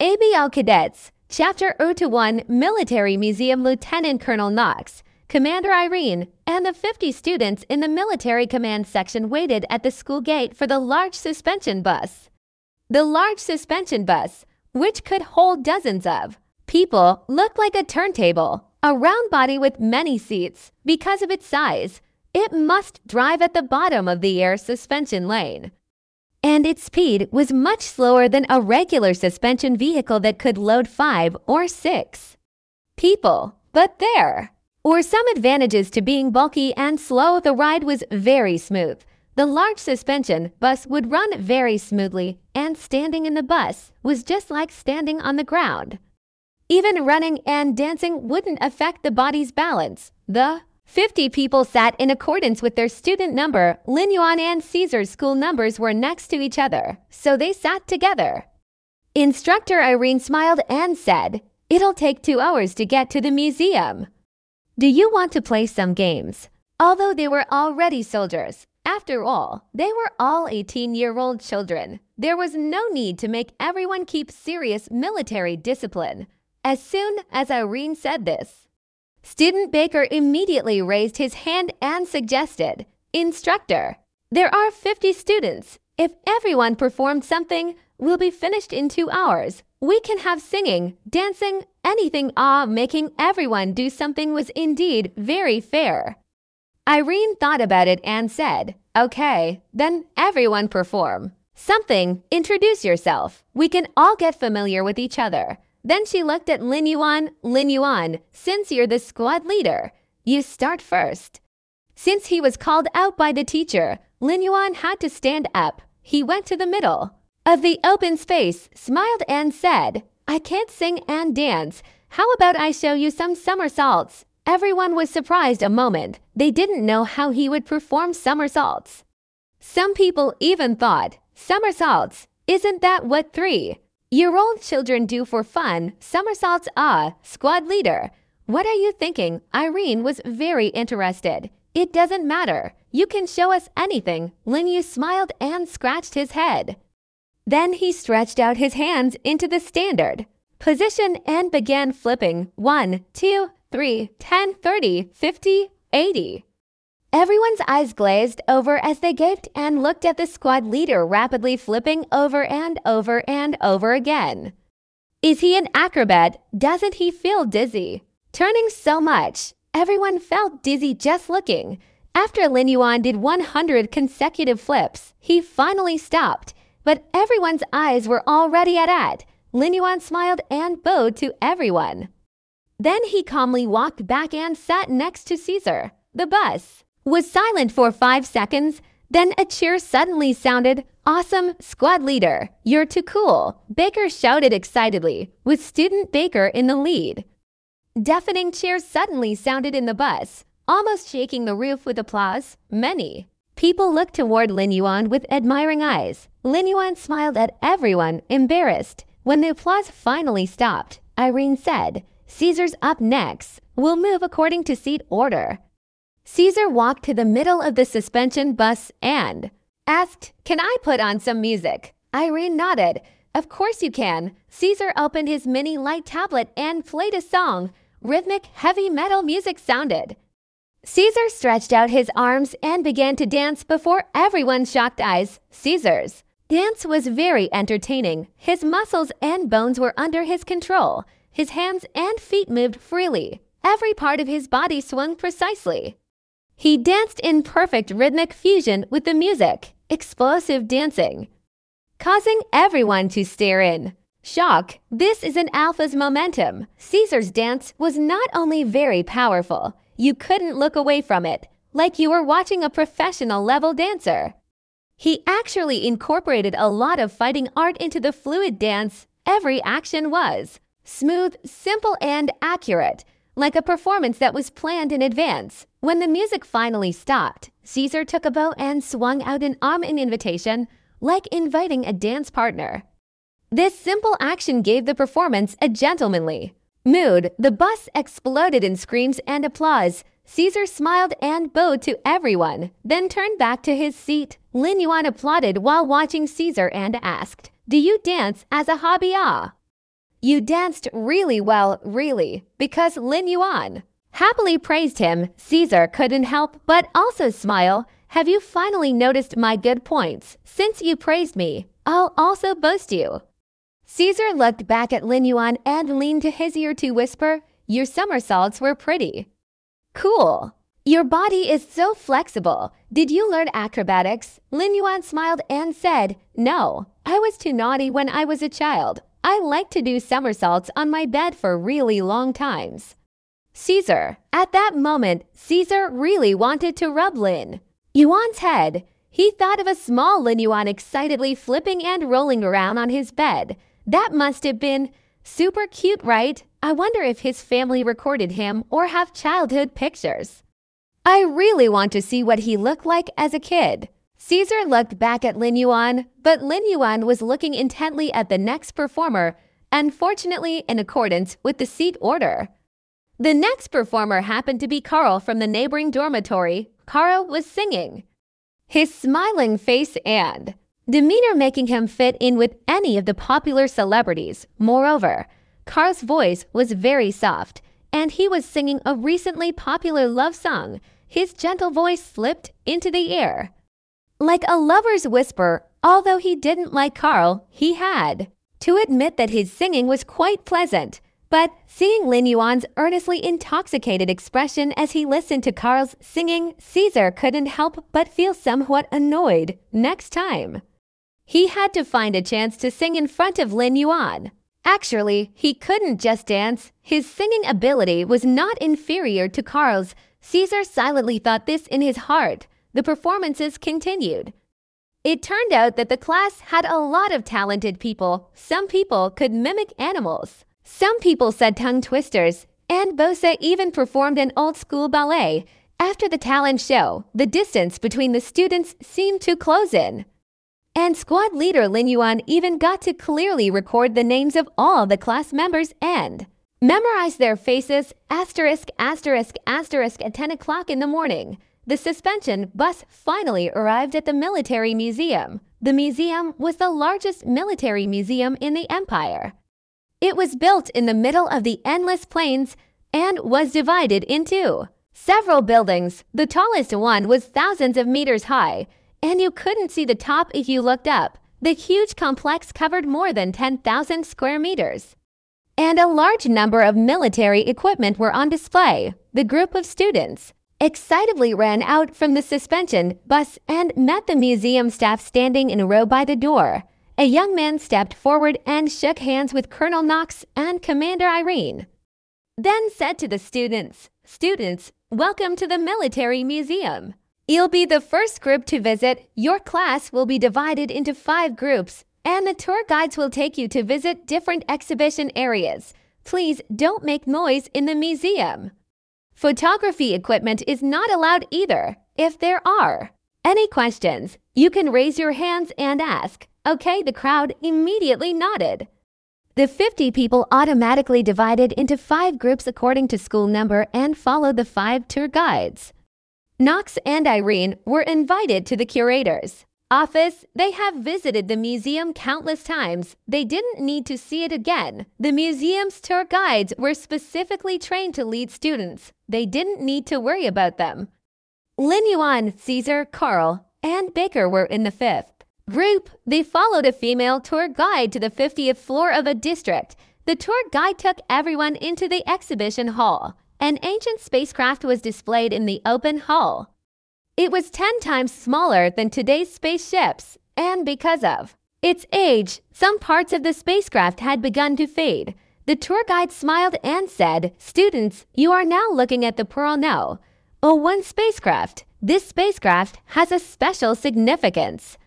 ABO Cadets, Chapter 021 Military Museum Lieutenant Colonel Knox, Commander Irene, and the 50 students in the military command section waited at the school gate for the large suspension bus. The large suspension bus, which could hold dozens of people, looked like a turntable, a round body with many seats. Because of its size, it must drive at the bottom of the air suspension lane. And its speed was much slower than a regular suspension vehicle that could load five or six people. But there or some advantages to being bulky and slow, the ride was very smooth. The large suspension bus would run very smoothly, and standing in the bus was just like standing on the ground. Even running and dancing wouldn't affect the body's balance. The 50 people sat in accordance with their student number. Lin Yuan and Caesar's school numbers were next to each other, so they sat together. Instructor Irene smiled and said, It'll take two hours to get to the museum. Do you want to play some games? Although they were already soldiers, after all, they were all 18 year old children. There was no need to make everyone keep serious military discipline. As soon as Irene said this, Student Baker immediately raised his hand and suggested, Instructor, there are 50 students. If everyone performed something, we'll be finished in two hours. We can have singing, dancing, anything ah making everyone do something was indeed very fair. Irene thought about it and said, Okay, then everyone perform. Something, introduce yourself. We can all get familiar with each other. Then she looked at Lin Yuan. Lin Yuan, since you're the squad leader, you start first. Since he was called out by the teacher, Lin Yuan had to stand up. He went to the middle of the open space, smiled and said, I can't sing and dance. How about I show you some somersaults? Everyone was surprised a moment. They didn't know how he would perform somersaults. Some people even thought, somersaults, isn't that what three year old children do for fun? Somersaults, ah, squad leader. What are you thinking? Irene was very interested. It doesn't matter. You can show us anything. Lin Yuan smiled and scratched his head. Then he stretched out his hands into the standard position and began flipping 1, 2, 3, 10, 30, 50, 80. Everyone's eyes glazed over as they gaped and looked at the squad leader rapidly flipping over and over and over again. Is he an acrobat? Doesn't he feel dizzy? Turning so much, everyone felt dizzy just looking. After Lin Yuan did 100 consecutive flips, he finally stopped but everyone's eyes were already at it. Lin Yuan smiled and bowed to everyone. Then he calmly walked back and sat next to Caesar. The bus was silent for five seconds. Then a cheer suddenly sounded. Awesome, squad leader. You're too cool. Baker shouted excitedly, with student Baker in the lead. Deafening cheers suddenly sounded in the bus, almost shaking the roof with applause. Many people looked toward Lin Yuan with admiring eyes. Lin Yuan smiled at everyone, embarrassed. When the applause finally stopped, Irene said, Caesar's up next. We'll move according to seat order. Caesar walked to the middle of the suspension bus and asked, Can I put on some music? Irene nodded. Of course you can. Caesar opened his mini light tablet and played a song. Rhythmic, heavy metal music sounded. Caesar stretched out his arms and began to dance before everyone's shocked eyes. Caesar's. Dance was very entertaining. His muscles and bones were under his control. His hands and feet moved freely. Every part of his body swung precisely. He danced in perfect rhythmic fusion with the music, explosive dancing, causing everyone to stare in. Shock, this is an alpha's momentum. Caesar's dance was not only very powerful, you couldn't look away from it, like you were watching a professional level dancer. He actually incorporated a lot of fighting art into the fluid dance. Every action was smooth, simple, and accurate, like a performance that was planned in advance. When the music finally stopped, Caesar took a bow and swung out an arm in invitation, like inviting a dance partner. This simple action gave the performance a gentlemanly mood. The bus exploded in screams and applause. Caesar smiled and bowed to everyone, then turned back to his seat. Lin Yuan applauded while watching Caesar and asked, Do you dance as a hobby? Ah? You danced really well, really, because Lin Yuan happily praised him. Caesar couldn't help but also smile. Have you finally noticed my good points? Since you praised me, I'll also boast you. Caesar looked back at Lin Yuan and leaned to his ear to whisper, Your somersaults were pretty. Cool. Your body is so flexible. Did you learn acrobatics? Lin Yuan smiled and said, No, I was too naughty when I was a child. I like to do somersaults on my bed for really long times. Caesar. At that moment, Caesar really wanted to rub Lin Yuan's head. He thought of a small Lin Yuan excitedly flipping and rolling around on his bed. That must have been super cute, right? I wonder if his family recorded him or have childhood pictures. I really want to see what he looked like as a kid. Caesar looked back at Lin Yuan, but Lin Yuan was looking intently at the next performer, unfortunately in accordance with the seat order. The next performer happened to be Carl from the neighboring dormitory. Carl was singing. His smiling face and demeanor making him fit in with any of the popular celebrities. Moreover, Carl's voice was very soft and he was singing a recently popular love song. His gentle voice slipped into the air. Like a lover's whisper, although he didn't like Carl, he had to admit that his singing was quite pleasant. But seeing Lin Yuan's earnestly intoxicated expression as he listened to Carl's singing, Caesar couldn't help but feel somewhat annoyed next time. He had to find a chance to sing in front of Lin Yuan. Actually, he couldn't just dance. His singing ability was not inferior to Carl's. Caesar silently thought this in his heart. The performances continued. It turned out that the class had a lot of talented people. Some people could mimic animals. Some people said tongue twisters. And Bosa even performed an old school ballet. After the talent show, the distance between the students seemed to close in. And squad leader Lin Yuan even got to clearly record the names of all the class members and memorize their faces asterisk asterisk asterisk at 10 o'clock in the morning. The suspension bus finally arrived at the military museum. The museum was the largest military museum in the empire. It was built in the middle of the endless plains and was divided in two. Several buildings, the tallest one was thousands of meters high, and you couldn't see the top if you looked up. The huge complex covered more than 10,000 square meters. And a large number of military equipment were on display. The group of students excitedly ran out from the suspension bus and met the museum staff standing in a row by the door. A young man stepped forward and shook hands with Colonel Knox and Commander Irene. Then said to the students, Students, welcome to the Military Museum. You'll be the first group to visit. Your class will be divided into five groups, and the tour guides will take you to visit different exhibition areas. Please don't make noise in the museum. Photography equipment is not allowed either, if there are. Any questions? You can raise your hands and ask. Okay, the crowd immediately nodded. The 50 people automatically divided into five groups according to school number and followed the five tour guides. Knox and Irene were invited to the curator's office. They have visited the museum countless times. They didn't need to see it again. The museum's tour guides were specifically trained to lead students. They didn't need to worry about them. Lin Yuan, Caesar, Carl, and Baker were in the fifth group. They followed a female tour guide to the 50th floor of a district. The tour guide took everyone into the exhibition hall. An ancient spacecraft was displayed in the open hall. It was 10 times smaller than today's spaceships, and because of its age, some parts of the spacecraft had begun to fade. The tour guide smiled and said, Students, you are now looking at the Pearl No, a one spacecraft. This spacecraft has a special significance.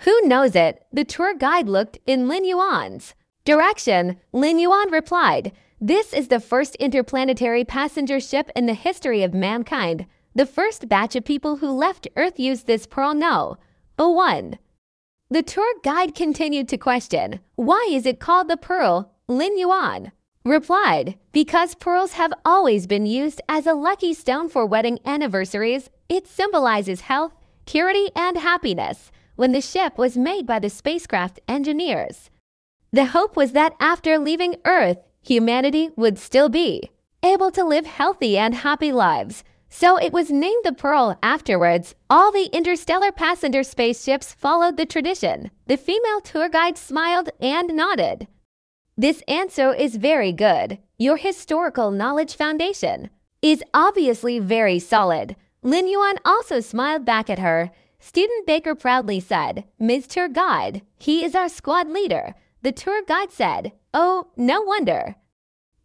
Who knows it? The tour guide looked in Lin Yuan's direction. Lin Yuan replied, this is the first interplanetary passenger ship in the history of mankind. The first batch of people who left Earth used this pearl no. But one. The tour guide continued to question, why is it called the pearl? Lin Yuan replied, because pearls have always been used as a lucky stone for wedding anniversaries. It symbolizes health, purity, and happiness when the ship was made by the spacecraft engineers. The hope was that after leaving Earth, humanity would still be able to live healthy and happy lives. So it was named the Pearl afterwards. All the interstellar passenger spaceships followed the tradition. The female tour guide smiled and nodded. This answer is very good. Your historical knowledge foundation is obviously very solid. Lin Yuan also smiled back at her. Student Baker proudly said, Ms. Tour Guide, he is our squad leader. The tour guide said, Oh, no wonder.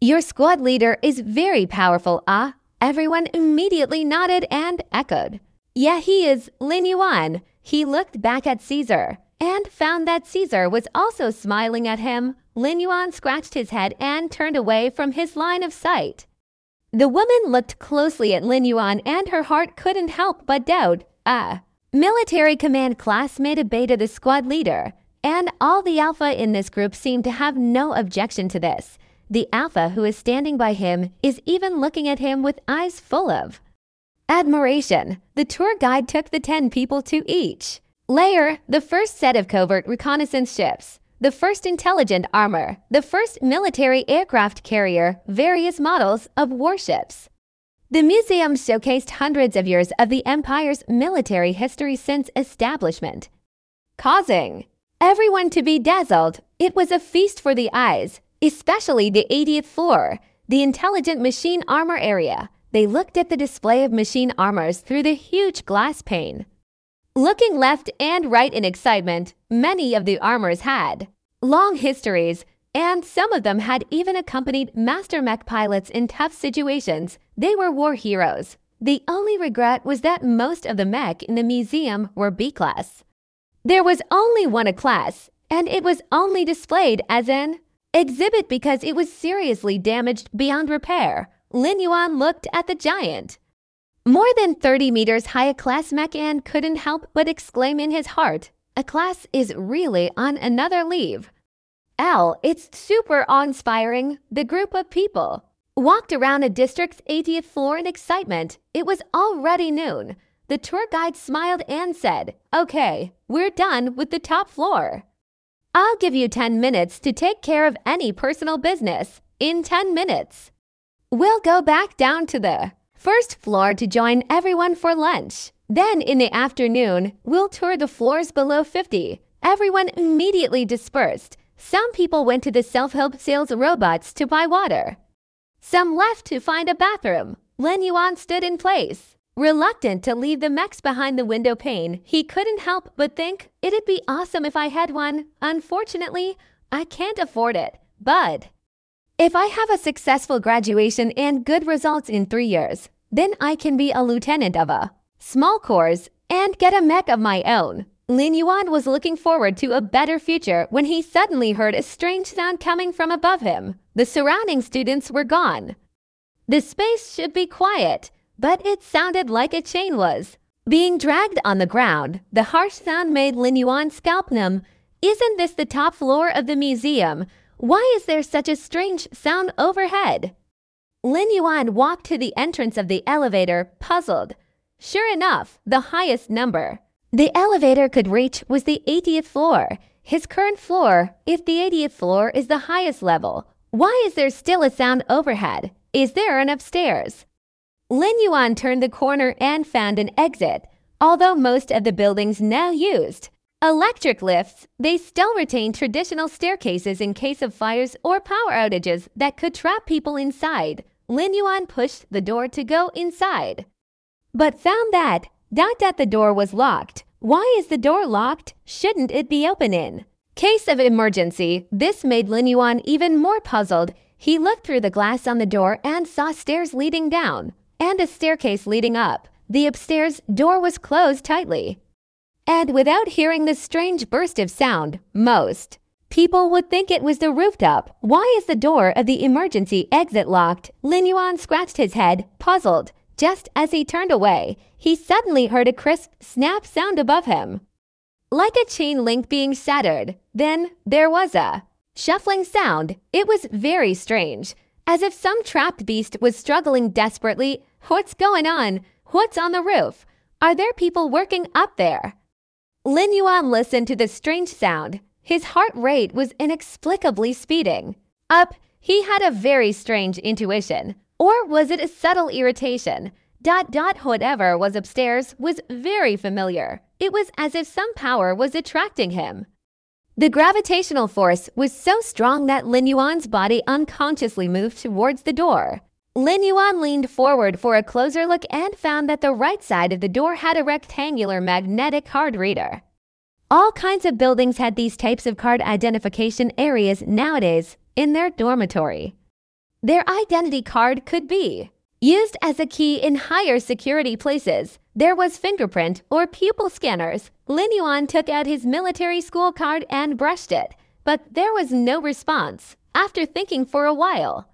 Your squad leader is very powerful, ah? Everyone immediately nodded and echoed. Yeah, he is Lin Yuan. He looked back at Caesar and found that Caesar was also smiling at him. Lin Yuan scratched his head and turned away from his line of sight. The woman looked closely at Lin Yuan and her heart couldn't help but doubt. Ah, military command class made a beta the squad leader, and all the alpha in this group seemed to have no objection to this. The alpha who is standing by him is even looking at him with eyes full of admiration. The tour guide took the 10 people to each. Layer, the first set of covert reconnaissance ships. The first intelligent armor, the first military aircraft carrier, various models of warships. The museum showcased hundreds of years of the Empire's military history since establishment, causing. Everyone to be dazzled. It was a feast for the eyes, especially the 80th floor, the intelligent machine armor area. They looked at the display of machine armors through the huge glass pane. Looking left and right in excitement, many of the armors had long histories, and some of them had even accompanied master mech pilots in tough situations. They were war heroes. The only regret was that most of the mech in the museum were B class. There was only one A class, and it was only displayed as an exhibit because it was seriously damaged beyond repair. Lin Yuan looked at the giant. More than 30 meters high a class mech and couldn't help but exclaim in his heart, a class is really on another leave. L, it's super awe-inspiring. The group of people walked around a district's 80th floor in excitement. It was already noon. The tour guide smiled and said, Okay, we're done with the top floor. I'll give you 10 minutes to take care of any personal business. In 10 minutes. We'll go back down to the first floor to join everyone for lunch. Then in the afternoon, we'll tour the floors below 50. Everyone immediately dispersed. Some people went to the self-help sales robots to buy water. Some left to find a bathroom. Lin Yuan stood in place. Reluctant to leave the mechs behind the window pane, he couldn't help but think it'd be awesome if I had one. Unfortunately, I can't afford it. But if I have a successful graduation and good results in three years, then I can be a lieutenant of a small corps and get a mech of my own. Lin Yuan was looking forward to a better future when he suddenly heard a strange sound coming from above him. The surrounding students were gone. The space should be quiet, but it sounded like a chain was. Being dragged on the ground, the harsh sound made Lin Yuan scalp numb. Isn't this the top floor of the museum? Why is there such a strange sound overhead? Lin Yuan walked to the entrance of the elevator, puzzled. Sure enough, the highest number the elevator could reach was the 80th floor. His current floor, if the 80th floor is the highest level, why is there still a sound overhead? Is there an upstairs? Lin Yuan turned the corner and found an exit. Although most of the buildings now used electric lifts, they still retain traditional staircases in case of fires or power outages that could trap people inside. Lin Yuan pushed the door to go inside, but found that that that the door was locked. Why is the door locked? Shouldn't it be open in? Case of emergency. This made Lin Yuan even more puzzled. He looked through the glass on the door and saw stairs leading down and a staircase leading up. The upstairs door was closed tightly. And without hearing the strange burst of sound, most people would think it was the rooftop. Why is the door of the emergency exit locked? Lin Yuan scratched his head, puzzled. Just as he turned away, he suddenly heard a crisp snap sound above him. Like a chain link being shattered, then there was a shuffling sound. It was very strange, as if some trapped beast was struggling desperately. What's going on? What's on the roof? Are there people working up there? Lin Yuan listened to the strange sound. His heart rate was inexplicably speeding. Up, he had a very strange intuition. Or was it a subtle irritation? Dot dot whatever was upstairs was very familiar. It was as if some power was attracting him. The gravitational force was so strong that Lin Yuan's body unconsciously moved towards the door. Lin Yuan leaned forward for a closer look and found that the right side of the door had a rectangular magnetic card reader. All kinds of buildings had these types of card identification areas nowadays in their dormitory. Their identity card could be used as a key in higher security places. There was fingerprint or pupil scanners. Lin Yuan took out his military school card and brushed it, but there was no response. After thinking for a while,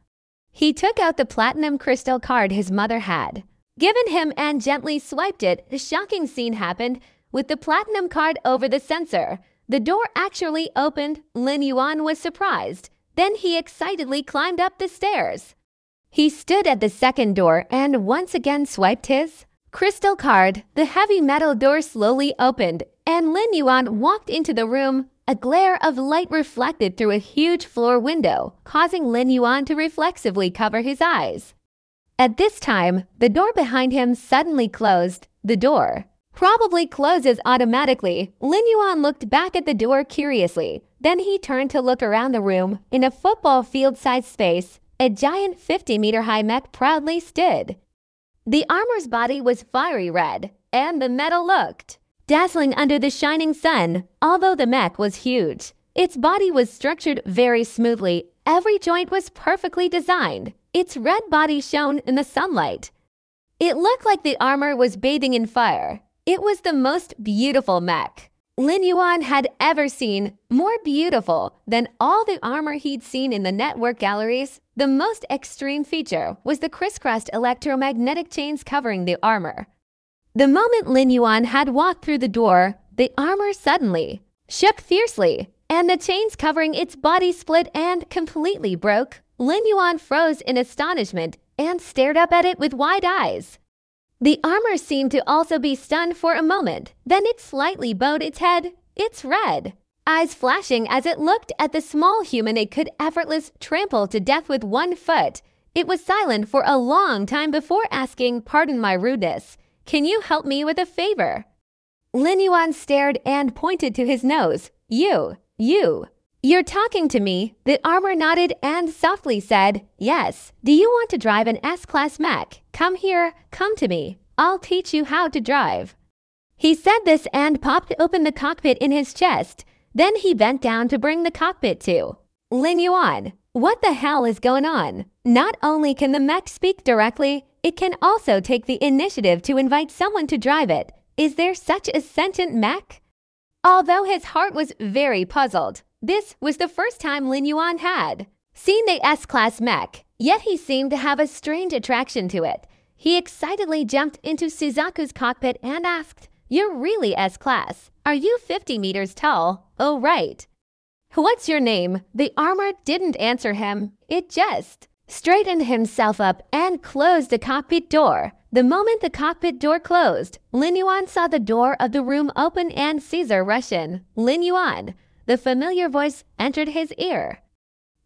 he took out the platinum crystal card his mother had given him and gently swiped it. A shocking scene happened with the platinum card over the sensor. The door actually opened. Lin Yuan was surprised. Then he excitedly climbed up the stairs. He stood at the second door and once again swiped his crystal card. The heavy metal door slowly opened, and Lin Yuan walked into the room a glare of light reflected through a huge floor window, causing Lin Yuan to reflexively cover his eyes. At this time, the door behind him suddenly closed. The door probably closes automatically. Lin Yuan looked back at the door curiously. Then he turned to look around the room. In a football field-sized space, a giant 50-meter high mech proudly stood. The armor's body was fiery red, and the metal looked dazzling under the shining sun, although the mech was huge. Its body was structured very smoothly. Every joint was perfectly designed. Its red body shone in the sunlight. It looked like the armor was bathing in fire. It was the most beautiful mech Lin Yuan had ever seen, more beautiful than all the armor he'd seen in the network galleries. The most extreme feature was the crisscrossed electromagnetic chains covering the armor. The moment Lin Yuan had walked through the door, the armor suddenly shook fiercely, and the chains covering its body split and completely broke. Lin Yuan froze in astonishment and stared up at it with wide eyes. The armor seemed to also be stunned for a moment. Then it slightly bowed its head. It's red. Eyes flashing as it looked at the small human it could effortless trample to death with one foot. It was silent for a long time before asking, Pardon my rudeness. Can you help me with a favor? Lin Yuan stared and pointed to his nose. You, you. You're talking to me. The armor nodded and softly said, Yes. Do you want to drive an S-Class mech? Come here, come to me. I'll teach you how to drive. He said this and popped open the cockpit in his chest. Then he bent down to bring the cockpit to. Lin Yuan, what the hell is going on? Not only can the mech speak directly, it can also take the initiative to invite someone to drive it. Is there such a sentient mech? Although his heart was very puzzled, this was the first time Lin Yuan had seen the S-Class mech, yet he seemed to have a strange attraction to it. He excitedly jumped into Suzaku's cockpit and asked, You're really S-Class. Are you 50 meters tall? Oh, right. What's your name? The armor didn't answer him. It just straightened himself up and closed the cockpit door. The moment the cockpit door closed, Lin Yuan saw the door of the room open and Caesar rush in. Lin Yuan, the familiar voice entered his ear.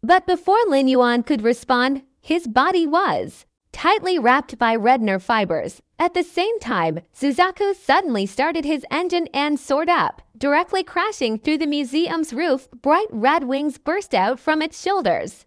But before Lin Yuan could respond, his body was tightly wrapped by red nerve fibers. At the same time, Suzaku suddenly started his engine and soared up. Directly crashing through the museum's roof, bright red wings burst out from its shoulders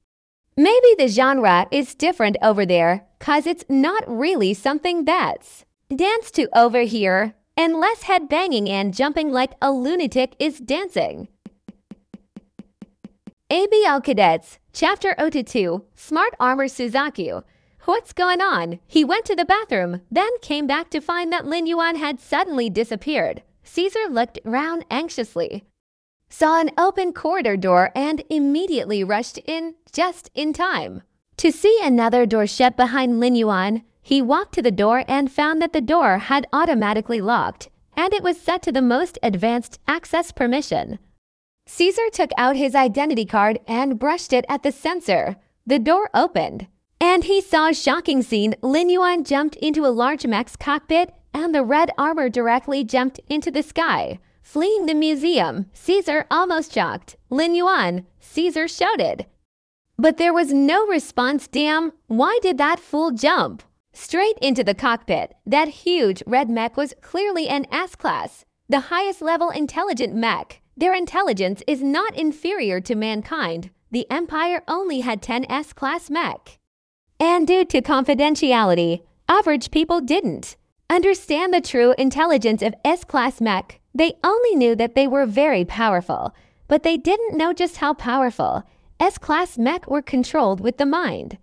Maybe the genre is different over there, cause it's not really something that's dance to over here, and less head banging and jumping like a lunatic is dancing. ABO Cadets, Chapter 02, Smart Armor Suzaku. What's going on? He went to the bathroom, then came back to find that Lin Yuan had suddenly disappeared. Caesar looked round anxiously. Saw an open corridor door and immediately rushed in just in time. To see another door shut behind Lin Yuan, he walked to the door and found that the door had automatically locked, and it was set to the most advanced access permission. Caesar took out his identity card and brushed it at the sensor. The door opened, and he saw a shocking scene. Lin Yuan jumped into a large mech's cockpit, and the red armor directly jumped into the sky. Fleeing the museum, Caesar almost shocked. Lin Yuan, Caesar shouted. But there was no response, damn. Why did that fool jump? Straight into the cockpit. That huge red mech was clearly an S class, the highest level intelligent mech. Their intelligence is not inferior to mankind. The Empire only had 10 S class mech. And due to confidentiality, average people didn't understand the true intelligence of S class mech. They only knew that they were very powerful, but they didn't know just how powerful. S class mech were controlled with the mind.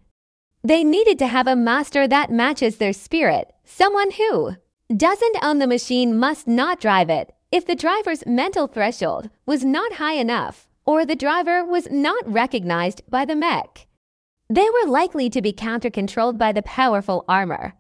They needed to have a master that matches their spirit, someone who doesn't own the machine must not drive it. If the driver's mental threshold was not high enough, or the driver was not recognized by the mech, they were likely to be counter controlled by the powerful armor,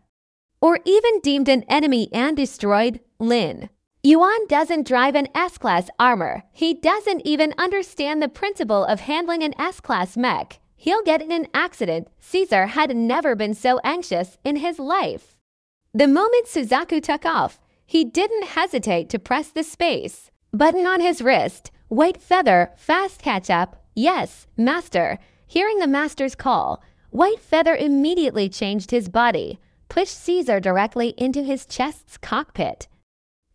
or even deemed an enemy and destroyed. Lin. Yuan doesn't drive an S class armor. He doesn't even understand the principle of handling an S class mech. He'll get in an accident. Caesar had never been so anxious in his life. The moment Suzaku took off, he didn't hesitate to press the space button on his wrist. White Feather, fast catch up. Yes, master. Hearing the master's call, White Feather immediately changed his body, pushed Caesar directly into his chest's cockpit,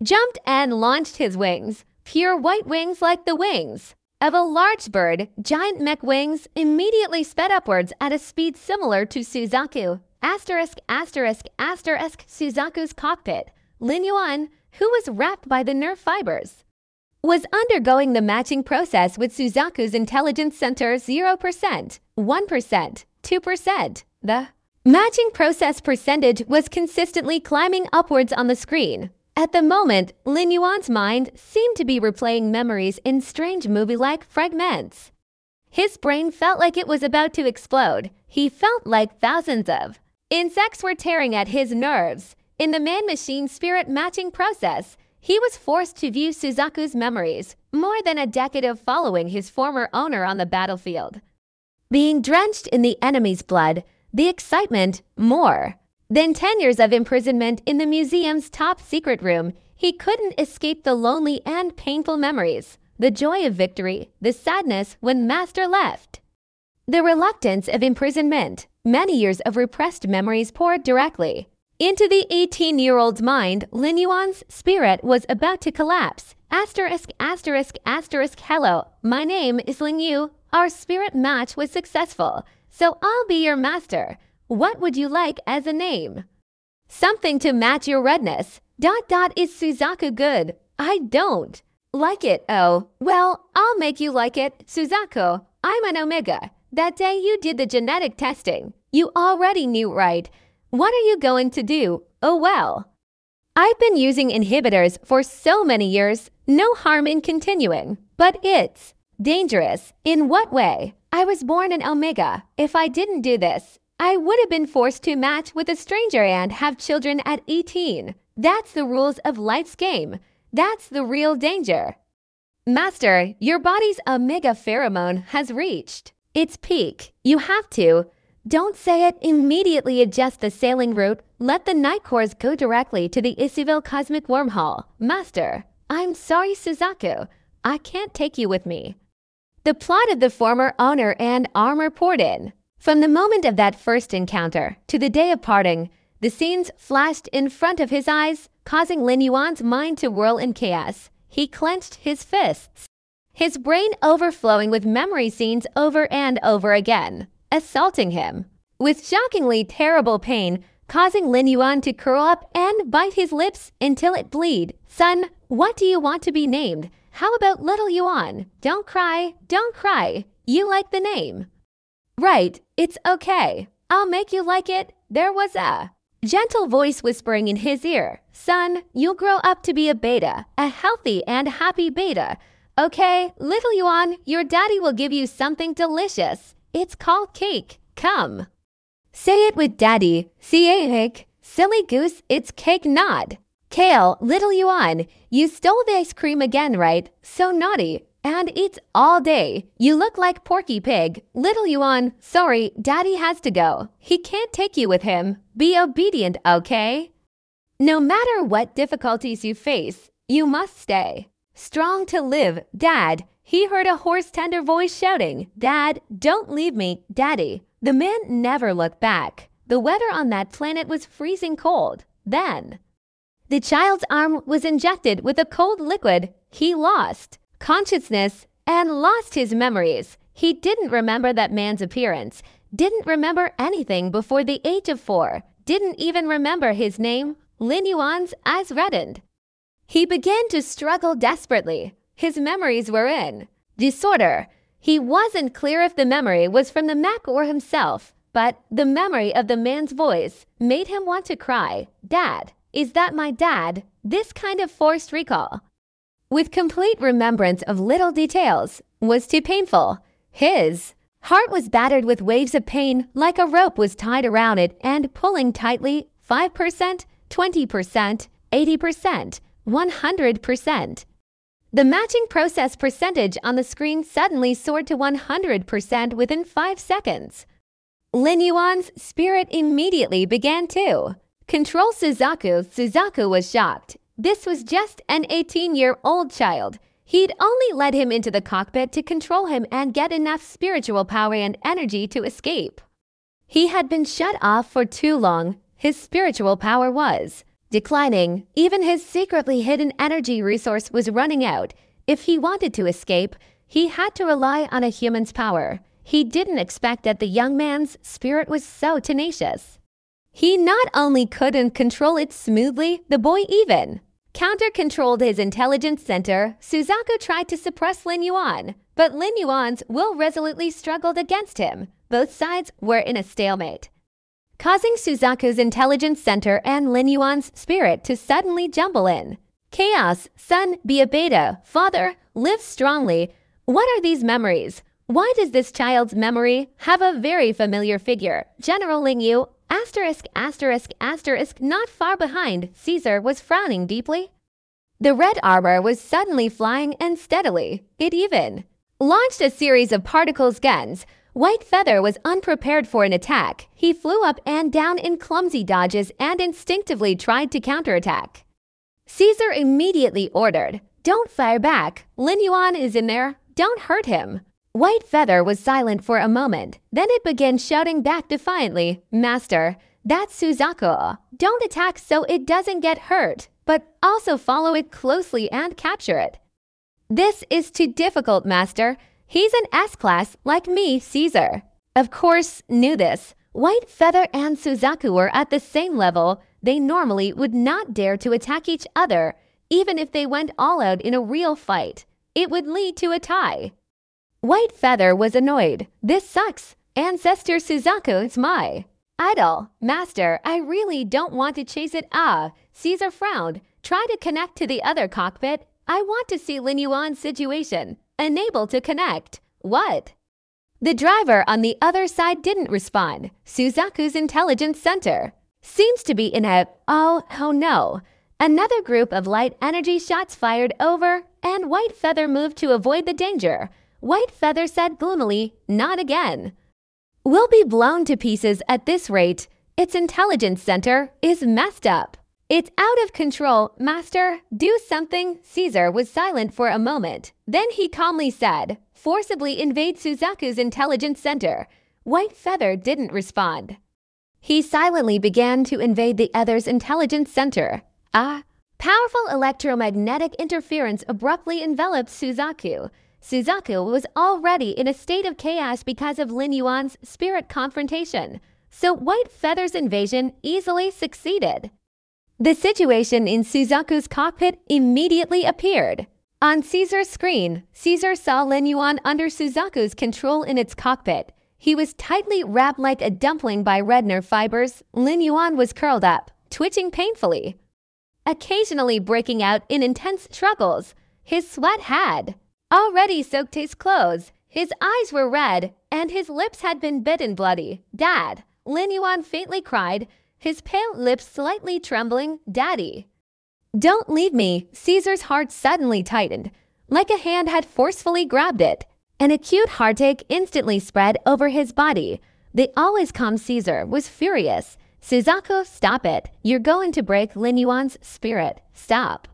jumped and launched his wings, pure white wings like the wings of a large bird, giant mech wings immediately sped upwards at a speed similar to Suzaku. Asterisk, asterisk, asterisk, Suzaku's cockpit. Lin Yuan, who was wrapped by the nerve fibers, was undergoing the matching process with Suzaku's intelligence center 0%, 1%, 2%. The matching process percentage was consistently climbing upwards on the screen. At the moment, Lin Yuan's mind seemed to be replaying memories in strange movie-like fragments. His brain felt like it was about to explode. He felt like thousands of insects were tearing at his nerves. In the man-machine spirit matching process, he was forced to view Suzaku's memories, more than a decade of following his former owner on the battlefield. Being drenched in the enemy's blood, the excitement more. Then 10 years of imprisonment in the museum's top secret room, he couldn't escape the lonely and painful memories, the joy of victory, the sadness when Master left. The reluctance of imprisonment, many years of repressed memories poured directly. Into the 18 year old's mind, Lin Yuan's spirit was about to collapse. Asterisk, asterisk, asterisk, hello. My name is Ling Yu. Our spirit match was successful, so I'll be your master. What would you like as a name? Something to match your redness. Dot dot is Suzaku good? I don't. Like it, oh. Well, I'll make you like it. Suzaku, I'm an Omega. That day you did the genetic testing. You already knew right. What are you going to do? Oh well. I've been using inhibitors for so many years, no harm in continuing. But it's dangerous. In what way? I was born an Omega. If I didn't do this, I would have been forced to match with a stranger and have children at 18. That's the rules of life's game. That's the real danger. Master, your body's omega pheromone has reached its peak. You have to. Don't say it, immediately adjust the sailing route. Let the night cores go directly to the Isiville Cosmic Wormhole. Master, I'm sorry, Suzaku. I can't take you with me. The plot of the former owner and armor poured in. From the moment of that first encounter to the day of parting, the scenes flashed in front of his eyes, causing Lin Yuan's mind to whirl in chaos. He clenched his fists, his brain overflowing with memory scenes over and over again, assaulting him. With shockingly terrible pain, causing Lin Yuan to curl up and bite his lips until it bleed. Son, what do you want to be named? How about Little Yuan? Don't cry, don't cry. You like the name. Right, it's okay. I'll make you like it. There was a gentle voice whispering in his ear Son, you'll grow up to be a beta, a healthy and happy beta. Okay, little Yuan, your daddy will give you something delicious. It's called cake. Come. Say it with daddy. C-A-H. Eh, eh, silly goose, it's cake not. Kale, little Yuan, you stole the ice cream again, right? So naughty. And eats all day. You look like Porky Pig. Little Yuan, sorry, daddy has to go. He can't take you with him. Be obedient, okay? No matter what difficulties you face, you must stay. Strong to live, Dad. He heard a hoarse, tender voice shouting, Dad, don't leave me, Daddy. The man never looked back. The weather on that planet was freezing cold. Then, the child's arm was injected with a cold liquid. He lost consciousness and lost his memories. He didn't remember that man's appearance, didn't remember anything before the age of four, didn't even remember his name. Lin Yuan's eyes reddened. He began to struggle desperately. His memories were in disorder. He wasn't clear if the memory was from the mech or himself, but the memory of the man's voice made him want to cry, Dad, is that my dad? This kind of forced recall, with complete remembrance of little details, was too painful. His heart was battered with waves of pain like a rope was tied around it and pulling tightly 5%, 20%, 80%. 100%. The matching process percentage on the screen suddenly soared to 100% within 5 seconds. Lin Yuan's spirit immediately began to control Suzaku. Suzaku was shocked. This was just an 18-year-old child. He'd only led him into the cockpit to control him and get enough spiritual power and energy to escape. He had been shut off for too long. His spiritual power was declining. Even his secretly hidden energy resource was running out. If he wanted to escape, he had to rely on a human's power. He didn't expect that the young man's spirit was so tenacious. He not only couldn't control it smoothly, the boy even counter-controlled his intelligence center. Suzaku tried to suppress Lin Yuan, but Lin Yuan's will resolutely struggled against him. Both sides were in a stalemate causing Suzaku's intelligence center and Lin Yuan's spirit to suddenly jumble in. Chaos, son, be a beta, father, live strongly. What are these memories? Why does this child's memory have a very familiar figure? General Ling Yu, asterisk, asterisk, asterisk, not far behind, Caesar was frowning deeply. The red armor was suddenly flying and steadily. It even launched a series of particles guns, White Feather was unprepared for an attack. He flew up and down in clumsy dodges and instinctively tried to counterattack. Caesar immediately ordered, Don't fire back. Lin Yuan is in there. Don't hurt him. White Feather was silent for a moment. Then it began shouting back defiantly, Master, that's Suzaku. Don't attack so it doesn't get hurt, but also follow it closely and capture it. This is too difficult, Master. He's an S-class like me, Caesar. Of course, knew this. White Feather and Suzaku were at the same level. They normally would not dare to attack each other, even if they went all out in a real fight. It would lead to a tie. White Feather was annoyed. This sucks. Ancestor Suzaku is my idol. Master, I really don't want to chase it. Ah, Caesar frowned. Try to connect to the other cockpit. I want to see Lin Yuan's situation. Unable to connect. What? The driver on the other side didn't respond. Suzaku's intelligence center seems to be in a oh, oh no. Another group of light energy shots fired over, and White Feather moved to avoid the danger. White Feather said gloomily, Not again. We'll be blown to pieces at this rate. Its intelligence center is messed up. It's out of control, master. Do something. Caesar was silent for a moment. Then he calmly said, forcibly invade Suzaku's intelligence center. White Feather didn't respond. He silently began to invade the other's intelligence center. Ah, powerful electromagnetic interference abruptly enveloped Suzaku. Suzaku was already in a state of chaos because of Lin Yuan's spirit confrontation, so White Feather's invasion easily succeeded. The situation in Suzaku's cockpit immediately appeared. On Caesar's screen, Caesar saw Lin Yuan under Suzaku's control in its cockpit. He was tightly wrapped like a dumpling by red nerve fibers. Lin Yuan was curled up, twitching painfully, occasionally breaking out in intense struggles. His sweat had already soaked his clothes. His eyes were red, and his lips had been bitten bloody. Dad! Lin Yuan faintly cried, his pale lips slightly trembling. Daddy! Don't leave me! Caesar's heart suddenly tightened, like a hand had forcefully grabbed it. An acute heartache instantly spread over his body. The always calm Caesar was furious. Suzaku, stop it. You're going to break Lin Yuan's spirit. Stop.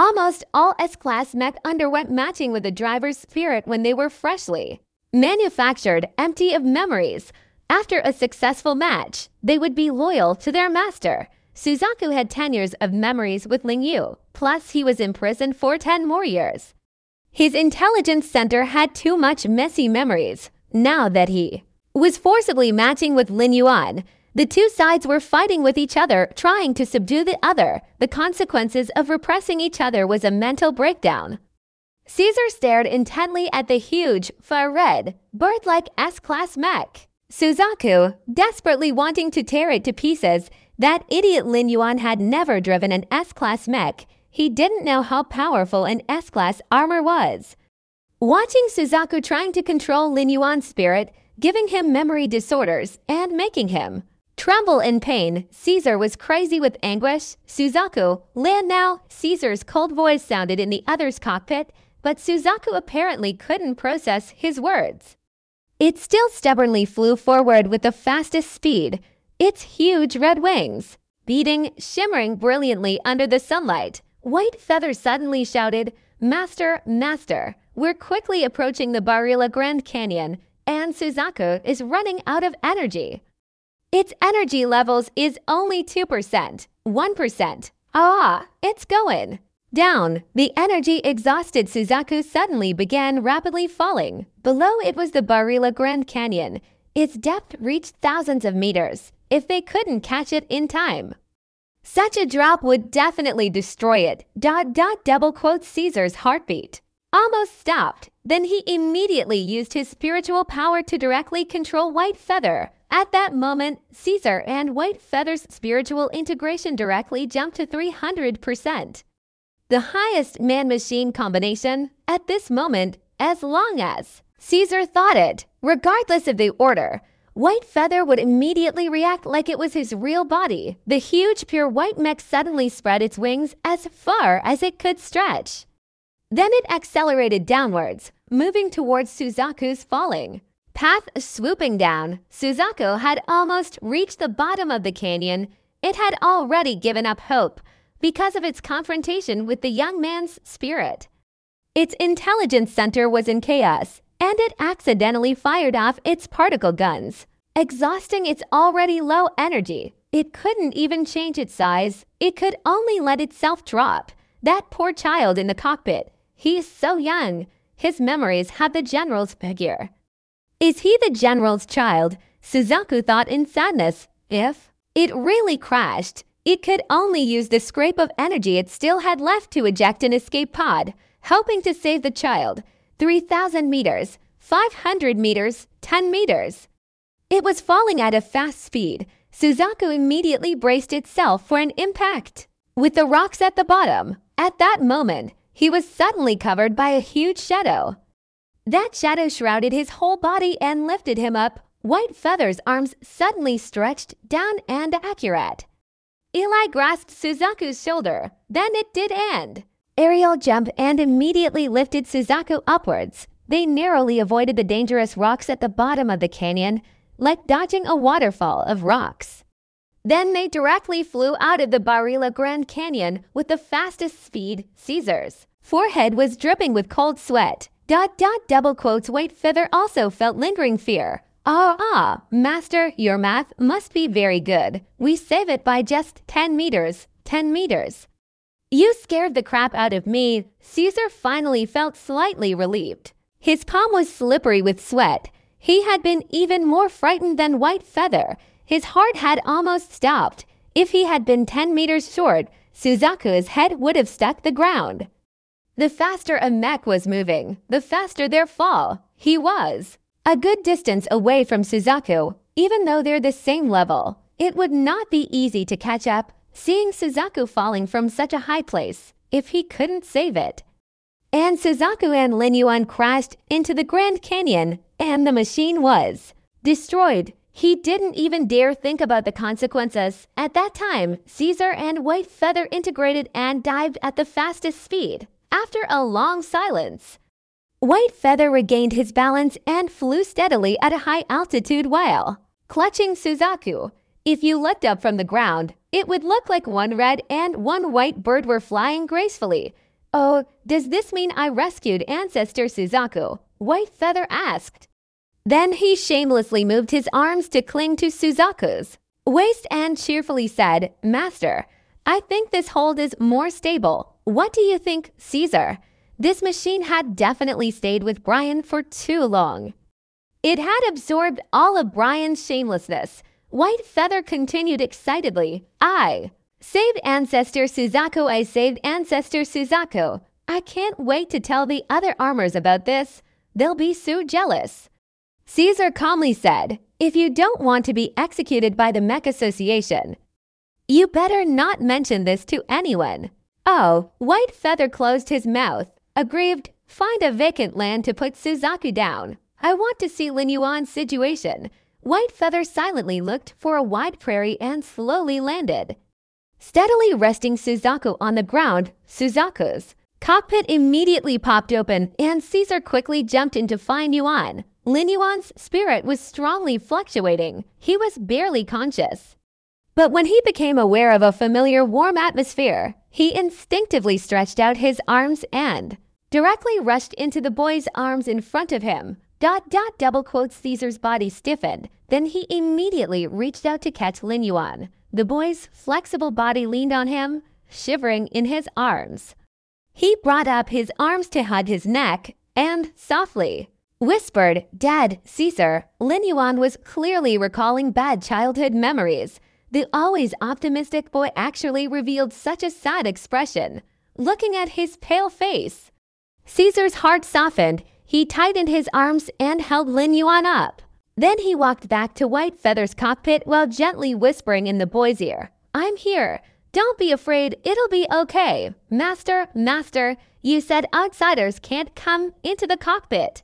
Almost all S-Class mech underwent matching with the driver's spirit when they were freshly manufactured empty of memories. After a successful match, they would be loyal to their master. Suzaku had 10 years of memories with Ling Yu, plus he was imprisoned for 10 more years. His intelligence center had too much messy memories. Now that he was forcibly matching with Lin Yuan, the two sides were fighting with each other, trying to subdue the other. The consequences of repressing each other was a mental breakdown. Caesar stared intently at the huge, far red, bird-like S-class mech. Suzaku, desperately wanting to tear it to pieces, that idiot Lin Yuan had never driven an S-class mech. He didn't know how powerful an S-class armor was. Watching Suzaku trying to control Lin Yuan's spirit, giving him memory disorders, and making him Tremble in pain, Caesar was crazy with anguish. Suzaku, land now! Caesar's cold voice sounded in the other's cockpit, but Suzaku apparently couldn't process his words. It still stubbornly flew forward with the fastest speed, its huge red wings, beating, shimmering brilliantly under the sunlight. White Feather suddenly shouted, Master, Master, we're quickly approaching the Barilla Grand Canyon, and Suzaku is running out of energy. Its energy levels is only 2%, 1%. Ah, it's going. Down, the energy exhausted Suzaku suddenly began rapidly falling. Below it was the Barilla Grand Canyon. Its depth reached thousands of meters, if they couldn't catch it in time. Such a drop would definitely destroy it. Dot dot double quotes Caesar's heartbeat. Almost stopped. Then he immediately used his spiritual power to directly control White Feather, at that moment, Caesar and White Feather's spiritual integration directly jumped to 300%. The highest man machine combination at this moment, as long as Caesar thought it, regardless of the order. White Feather would immediately react like it was his real body. The huge pure white mech suddenly spread its wings as far as it could stretch. Then it accelerated downwards, moving towards Suzaku's falling. Path swooping down, Suzaku had almost reached the bottom of the canyon. It had already given up hope because of its confrontation with the young man's spirit. Its intelligence center was in chaos, and it accidentally fired off its particle guns, exhausting its already low energy. It couldn't even change its size. It could only let itself drop. That poor child in the cockpit. He's so young. His memories have the general's figure. Is he the general's child? Suzaku thought in sadness. If it really crashed, it could only use the scrape of energy it still had left to eject an escape pod, hoping to save the child. 3,000 meters, 500 meters, 10 meters. It was falling at a fast speed. Suzaku immediately braced itself for an impact. With the rocks at the bottom, at that moment, he was suddenly covered by a huge shadow. That shadow shrouded his whole body and lifted him up. White Feather's arms suddenly stretched down and accurate. Eli grasped Suzaku's shoulder. Then it did end. Ariel jumped and immediately lifted Suzaku upwards. They narrowly avoided the dangerous rocks at the bottom of the canyon, like dodging a waterfall of rocks. Then they directly flew out of the Barilla Grand Canyon with the fastest speed Caesar's. Forehead was dripping with cold sweat. Dot dot double quotes White Feather also felt lingering fear. Ah ah, Master, your math must be very good. We save it by just 10 meters. 10 meters. You scared the crap out of me. Caesar finally felt slightly relieved. His palm was slippery with sweat. He had been even more frightened than White Feather. His heart had almost stopped. If he had been 10 meters short, Suzaku's head would have stuck the ground. The faster a mech was moving, the faster their fall. He was. A good distance away from Suzaku, even though they're the same level. It would not be easy to catch up, seeing Suzaku falling from such a high place, if he couldn't save it. and Suzaku and Lin Yuan crashed into the Grand Canyon, and the machine was destroyed. He didn't even dare think about the consequences. At that time, Caesar and White Feather integrated and dived at the fastest speed. After a long silence, White Feather regained his balance and flew steadily at a high altitude while clutching Suzaku. If you looked up from the ground, it would look like one red and one white bird were flying gracefully. Oh, does this mean I rescued ancestor Suzaku? White Feather asked. Then he shamelessly moved his arms to cling to Suzaku's waist and cheerfully said, Master, I think this hold is more stable. What do you think, Caesar? This machine had definitely stayed with Brian for too long. It had absorbed all of Brian's shamelessness. White Feather continued excitedly, I saved ancestor Suzaku, I saved ancestor Suzaku. I can't wait to tell the other armors about this. They'll be so jealous. Caesar calmly said, If you don't want to be executed by the Mech Association, you better not mention this to anyone. Oh, White Feather closed his mouth, aggrieved, find a vacant land to put Suzaku down. I want to see Lin Yuan's situation. White Feather silently looked for a wide prairie and slowly landed. Steadily resting Suzaku on the ground, Suzaku's cockpit immediately popped open and Caesar quickly jumped in to find Yuan. Lin Yuan's spirit was strongly fluctuating. He was barely conscious. But when he became aware of a familiar warm atmosphere, he instinctively stretched out his arms and directly rushed into the boy's arms in front of him. Dot dot double quotes Caesar's body stiffened. Then he immediately reached out to catch Lin Yuan. The boy's flexible body leaned on him, shivering in his arms. He brought up his arms to hug his neck and softly Whispered, Dad, Caesar, Lin Yuan was clearly recalling bad childhood memories. The always optimistic boy actually revealed such a sad expression, looking at his pale face. Caesar's heart softened. He tightened his arms and held Lin Yuan up. Then he walked back to White Feather's cockpit while gently whispering in the boy's ear, I'm here. Don't be afraid. It'll be okay. Master, Master, you said outsiders can't come into the cockpit.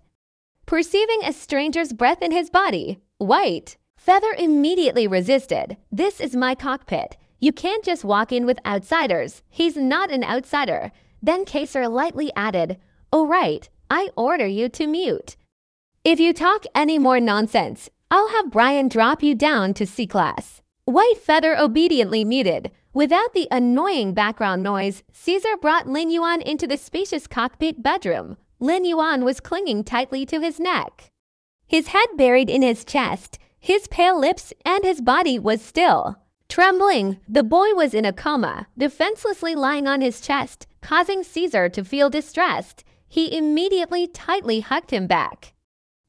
Perceiving a stranger's breath in his body, White, Feather immediately resisted. This is my cockpit. You can't just walk in with outsiders. He's not an outsider. Then Caesar lightly added, Oh, right, I order you to mute. If you talk any more nonsense, I'll have Brian drop you down to C class. White Feather obediently muted. Without the annoying background noise, Caesar brought Lin Yuan into the spacious cockpit bedroom. Lin Yuan was clinging tightly to his neck. His head buried in his chest, his pale lips, and his body was still. Trembling, the boy was in a coma, defenselessly lying on his chest, causing Caesar to feel distressed. He immediately tightly hugged him back.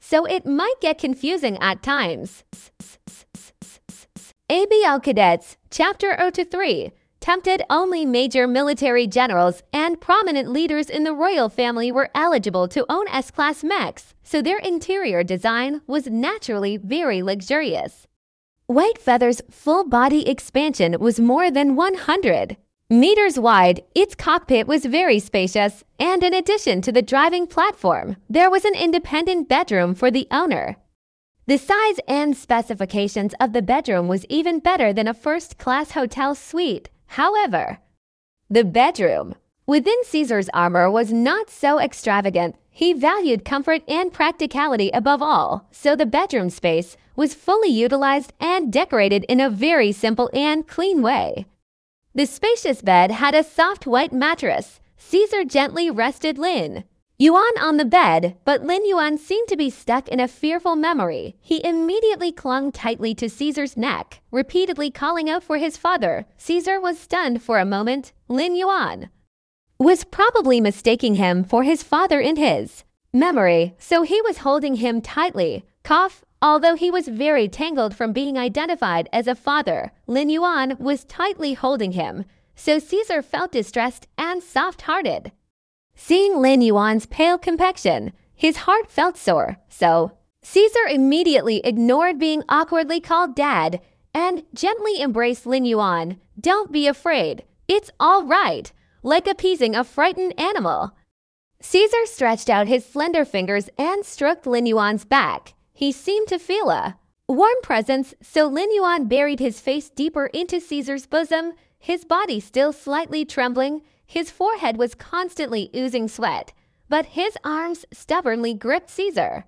so it might get confusing at times. ABO Cadets, Chapter 023 Tempted only major military generals and prominent leaders in the royal family were eligible to own S Class mechs, so their interior design was naturally very luxurious. White Feather's full body expansion was more than 100. Meters wide, its cockpit was very spacious, and in addition to the driving platform, there was an independent bedroom for the owner. The size and specifications of the bedroom was even better than a first-class hotel suite. However, the bedroom within Caesar's armor was not so extravagant. He valued comfort and practicality above all, so the bedroom space was fully utilized and decorated in a very simple and clean way. The spacious bed had a soft white mattress. Caesar gently rested Lin Yuan on the bed, but Lin Yuan seemed to be stuck in a fearful memory. He immediately clung tightly to Caesar's neck, repeatedly calling out for his father. Caesar was stunned for a moment. Lin Yuan. was probably mistaking him for his father in his memory, so he was holding him tightly. Cough, although he was very tangled from being identified as a father, Lin Yuan was tightly holding him, so Caesar felt distressed and soft-hearted. Seeing Lin Yuan's pale complexion, his heart felt sore, so Caesar immediately ignored being awkwardly called dad and gently embraced Lin Yuan. Don't be afraid. It's all right. Like appeasing a frightened animal. Caesar stretched out his slender fingers and stroked Lin Yuan's back. He seemed to feel a warm presence, so Lin Yuan buried his face deeper into Caesar's bosom, his body still slightly trembling. His forehead was constantly oozing sweat, but his arms stubbornly gripped Caesar.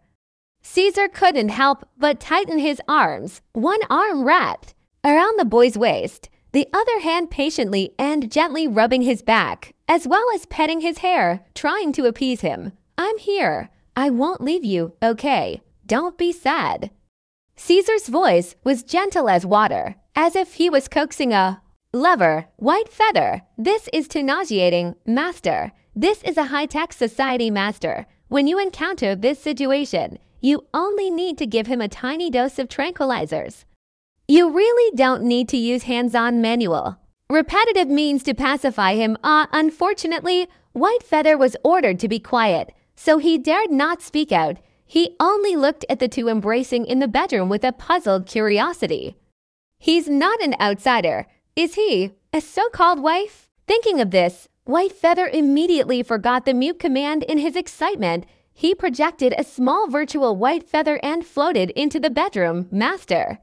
Caesar couldn't help but tighten his arms, one arm wrapped around the boy's waist, the other hand patiently and gently rubbing his back, as well as petting his hair, trying to appease him. I'm here. I won't leave you, okay? Don't be sad. Caesar's voice was gentle as water, as if he was coaxing a lover, white feather. This is too nauseating, master. This is a high-tech society master. When you encounter this situation, you only need to give him a tiny dose of tranquilizers. You really don't need to use hands-on manual. Repetitive means to pacify him. Ah, uh, unfortunately, White Feather was ordered to be quiet, so he dared not speak out. He only looked at the two embracing in the bedroom with a puzzled curiosity. He's not an outsider, is he? A so-called wife? Thinking of this, White Feather immediately forgot the mute command in his excitement he projected a small virtual white feather and floated into the bedroom, master.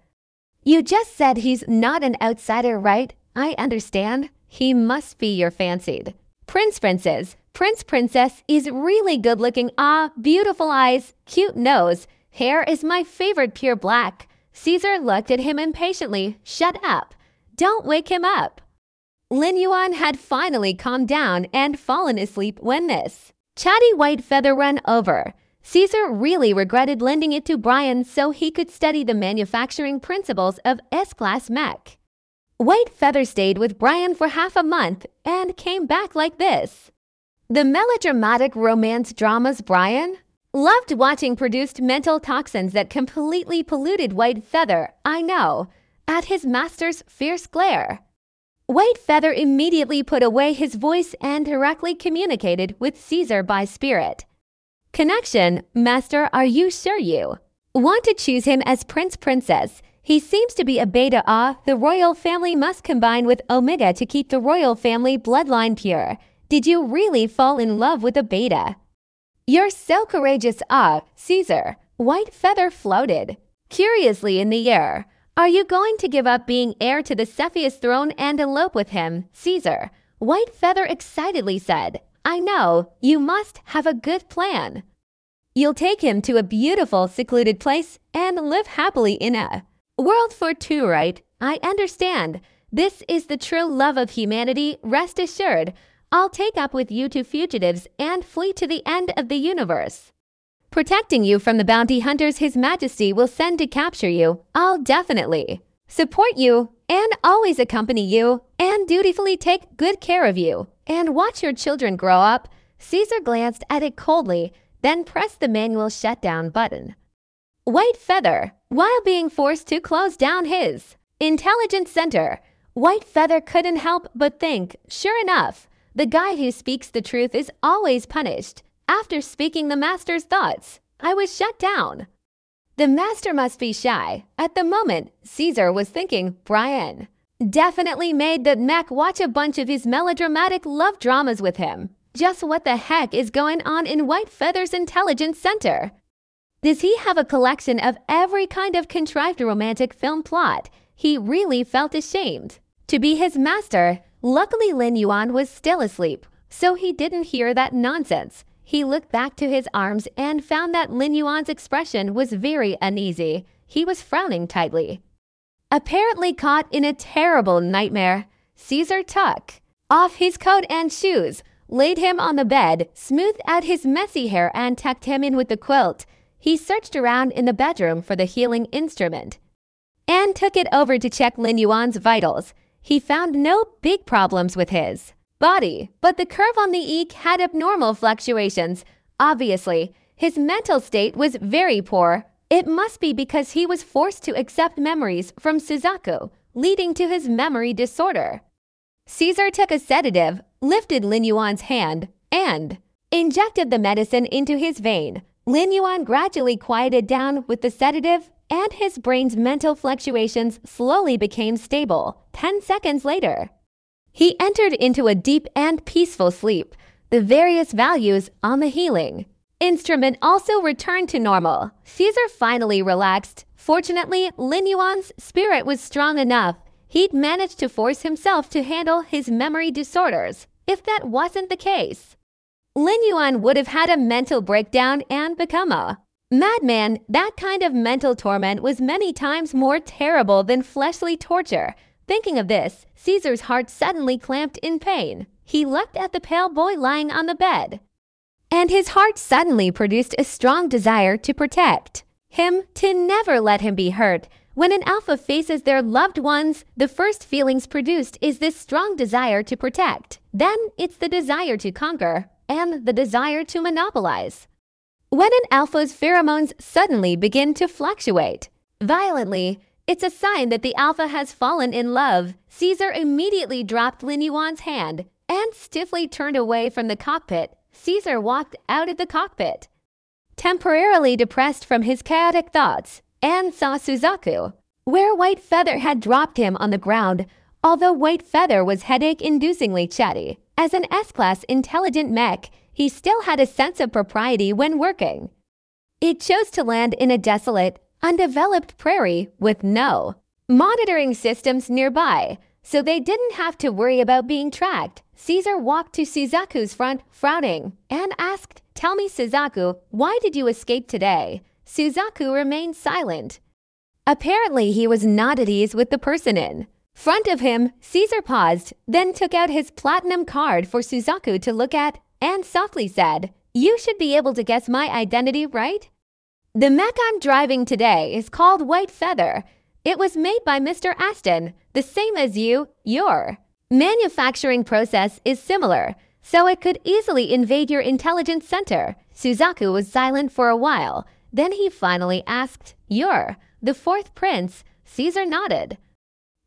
You just said he's not an outsider, right? I understand. He must be your fancied. Prince Princess. Prince Princess is really good looking. Ah, beautiful eyes, cute nose. Hair is my favorite pure black. Caesar looked at him impatiently. Shut up. Don't wake him up. Lin Yuan had finally calmed down and fallen asleep when this Chatty White Feather ran over. Caesar really regretted lending it to Brian so he could study the manufacturing principles of S-Class mech. White Feather stayed with Brian for half a month and came back like this. The melodramatic romance dramas Brian loved watching produced mental toxins that completely polluted White Feather, I know, at his master's fierce glare. White Feather immediately put away his voice and directly communicated with Caesar by spirit. Connection, Master, are you sure you want to choose him as Prince Princess? He seems to be a beta ah. The royal family must combine with Omega to keep the royal family bloodline pure. Did you really fall in love with a beta? You're so courageous ah, Caesar. White Feather floated curiously in the air. Are you going to give up being heir to the Cepheus throne and elope with him, Caesar? White Feather excitedly said, I know, you must have a good plan. You'll take him to a beautiful, secluded place and live happily in a world for two, right? I understand. This is the true love of humanity, rest assured. I'll take up with you two fugitives and flee to the end of the universe protecting you from the bounty hunters His Majesty will send to capture you. I'll definitely support you and always accompany you and dutifully take good care of you and watch your children grow up. Caesar glanced at it coldly, then pressed the manual shutdown button. White Feather, while being forced to close down his intelligence center, White Feather couldn't help but think, sure enough, the guy who speaks the truth is always punished. After speaking the master's thoughts, I was shut down. The master must be shy. At the moment, Caesar was thinking Brian. Definitely made the mech watch a bunch of his melodramatic love dramas with him. Just what the heck is going on in White Feather's Intelligence Center? Does he have a collection of every kind of contrived romantic film plot? He really felt ashamed. To be his master, luckily Lin Yuan was still asleep, so he didn't hear that nonsense. He looked back to his arms and found that Lin Yuan's expression was very uneasy. He was frowning tightly. Apparently caught in a terrible nightmare, Caesar took off his coat and shoes, laid him on the bed, smoothed out his messy hair, and tucked him in with the quilt. He searched around in the bedroom for the healing instrument and took it over to check Lin Yuan's vitals. He found no big problems with his body, but the curve on the EEG had abnormal fluctuations. Obviously, his mental state was very poor. It must be because he was forced to accept memories from Suzaku, leading to his memory disorder. Caesar took a sedative, lifted Lin Yuan's hand, and injected the medicine into his vein. Lin Yuan gradually quieted down with the sedative, and his brain's mental fluctuations slowly became stable. Ten seconds later, he entered into a deep and peaceful sleep. The various values on the healing instrument also returned to normal. Caesar finally relaxed. Fortunately, Lin Yuan's spirit was strong enough. He'd managed to force himself to handle his memory disorders. If that wasn't the case, Lin Yuan would have had a mental breakdown and become a madman. That kind of mental torment was many times more terrible than fleshly torture. Thinking of this, Caesar's heart suddenly clamped in pain. He looked at the pale boy lying on the bed and his heart suddenly produced a strong desire to protect him, to never let him be hurt. When an alpha faces their loved ones, the first feelings produced is this strong desire to protect. Then it's the desire to conquer and the desire to monopolize. When an alpha's pheromones suddenly begin to fluctuate violently, it's a sign that the alpha has fallen in love. Caesar immediately dropped Lin Yuan's hand and stiffly turned away from the cockpit Caesar walked out of the cockpit, temporarily depressed from his chaotic thoughts, and saw Suzaku, where White Feather had dropped him on the ground. Although White Feather was headache-inducingly chatty, as an S-class intelligent mech, he still had a sense of propriety when working. It chose to land in a desolate, undeveloped prairie with no monitoring systems nearby, so they didn't have to worry about being tracked. Caesar walked to Suzaku's front, frowning, and asked, Tell me, Suzaku, why did you escape today? Suzaku remained silent. Apparently, he was not at ease with the person in. Front of him, Caesar paused, then took out his platinum card for Suzaku to look at and softly said, You should be able to guess my identity, right? The mech I'm driving today is called White Feather. It was made by Mr. Aston, the same as you, your. Manufacturing process is similar, so it could easily invade your intelligence center. Suzaku was silent for a while. Then he finally asked, You're the fourth prince. Caesar nodded.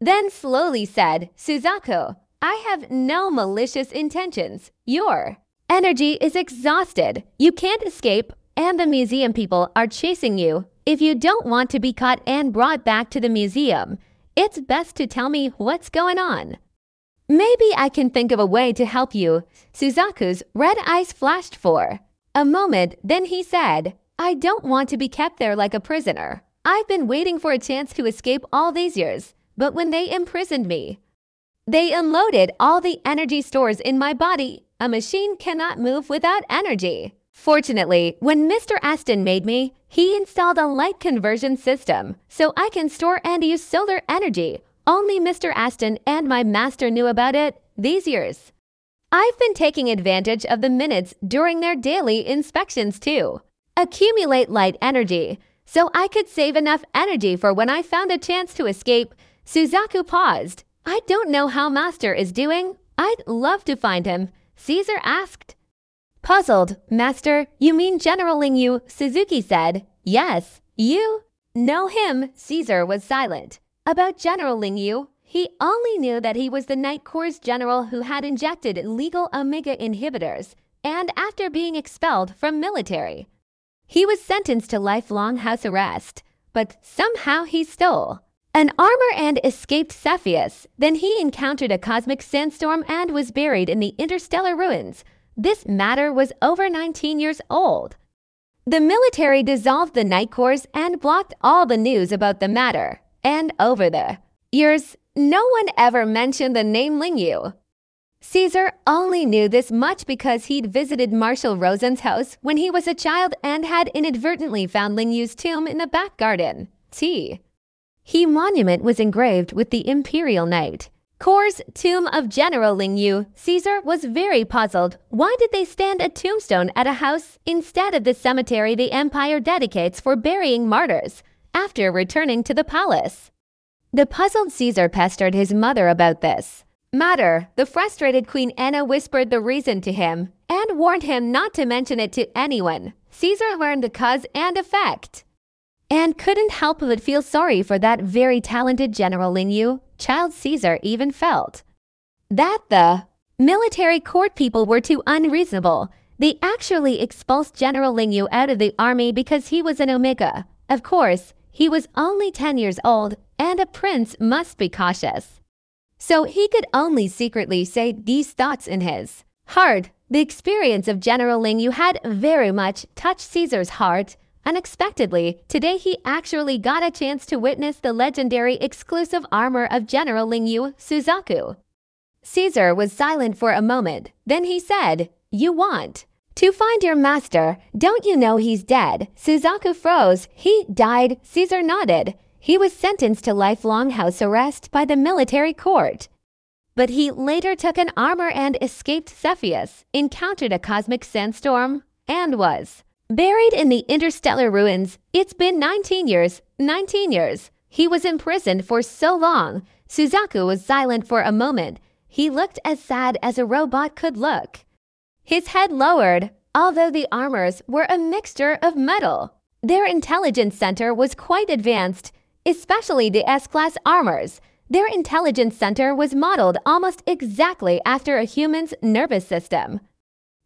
Then slowly said, Suzaku, I have no malicious intentions. Your energy is exhausted. You can't escape, and the museum people are chasing you. If you don't want to be caught and brought back to the museum, it's best to tell me what's going on. Maybe I can think of a way to help you. Suzaku's red eyes flashed for a moment, then he said, I don't want to be kept there like a prisoner. I've been waiting for a chance to escape all these years, but when they imprisoned me, they unloaded all the energy stores in my body. A machine cannot move without energy. Fortunately, when Mr. Aston made me, he installed a light conversion system so I can store and use solar energy only Mr. Aston and my master knew about it these years. I've been taking advantage of the minutes during their daily inspections too. Accumulate light energy, so I could save enough energy for when I found a chance to escape. Suzaku paused. I don't know how Master is doing. I'd love to find him. Caesar asked. Puzzled, Master, you mean General Lingyu, Suzaku said. Yes, you know him. Caesar was silent. About General Lingyu, he only knew that he was the Knight Corps general who had injected illegal Omega inhibitors and after being expelled from military. He was sentenced to lifelong house arrest, but somehow he stole an armor and escaped Cepheus. Then he encountered a cosmic sandstorm and was buried in the interstellar ruins. This matter was over 19 years old. The military dissolved the Knight Corps and blocked all the news about the matter and over the years, no one ever mentioned the name Lingyu. Caesar only knew this much because he'd visited Marshal Rosen's house when he was a child and had inadvertently found Lingyu's tomb in the back garden. T. He monument was engraved with the Imperial Knight. Corps Tomb of General Ling Yu, Caesar was very puzzled. Why did they stand a tombstone at a house instead of the cemetery the Empire dedicates for burying martyrs? after returning to the palace. The puzzled Caesar pestered his mother about this. matter, the frustrated Queen Anna whispered the reason to him and warned him not to mention it to anyone. Caesar learned the cause and effect and couldn't help but feel sorry for that very talented General Ling Yu. Child Caesar even felt that the military court people were too unreasonable. They actually expulsed General Ling Yu out of the army because he was an Omega. Of course, he was only 10 years old, and a prince must be cautious. So he could only secretly say these thoughts in his heart. The experience of General Ling Yu had very much touched Caesar's heart. Unexpectedly, today he actually got a chance to witness the legendary exclusive armor of General Ling Yu, Suzaku. Caesar was silent for a moment. Then he said, You want to find your master. Don't you know he's dead? Suzaku froze. He died. Caesar nodded. He was sentenced to lifelong house arrest by the military court. But he later took an armor and escaped Cepheus, encountered a cosmic sandstorm, and was buried in the interstellar ruins. It's been 19 years. 19 years. He was imprisoned for so long. Suzaku was silent for a moment. He looked as sad as a robot could look. His head lowered, although the armors were a mixture of metal. Their intelligence center was quite advanced, especially the S-class armors. Their intelligence center was modeled almost exactly after a human's nervous system.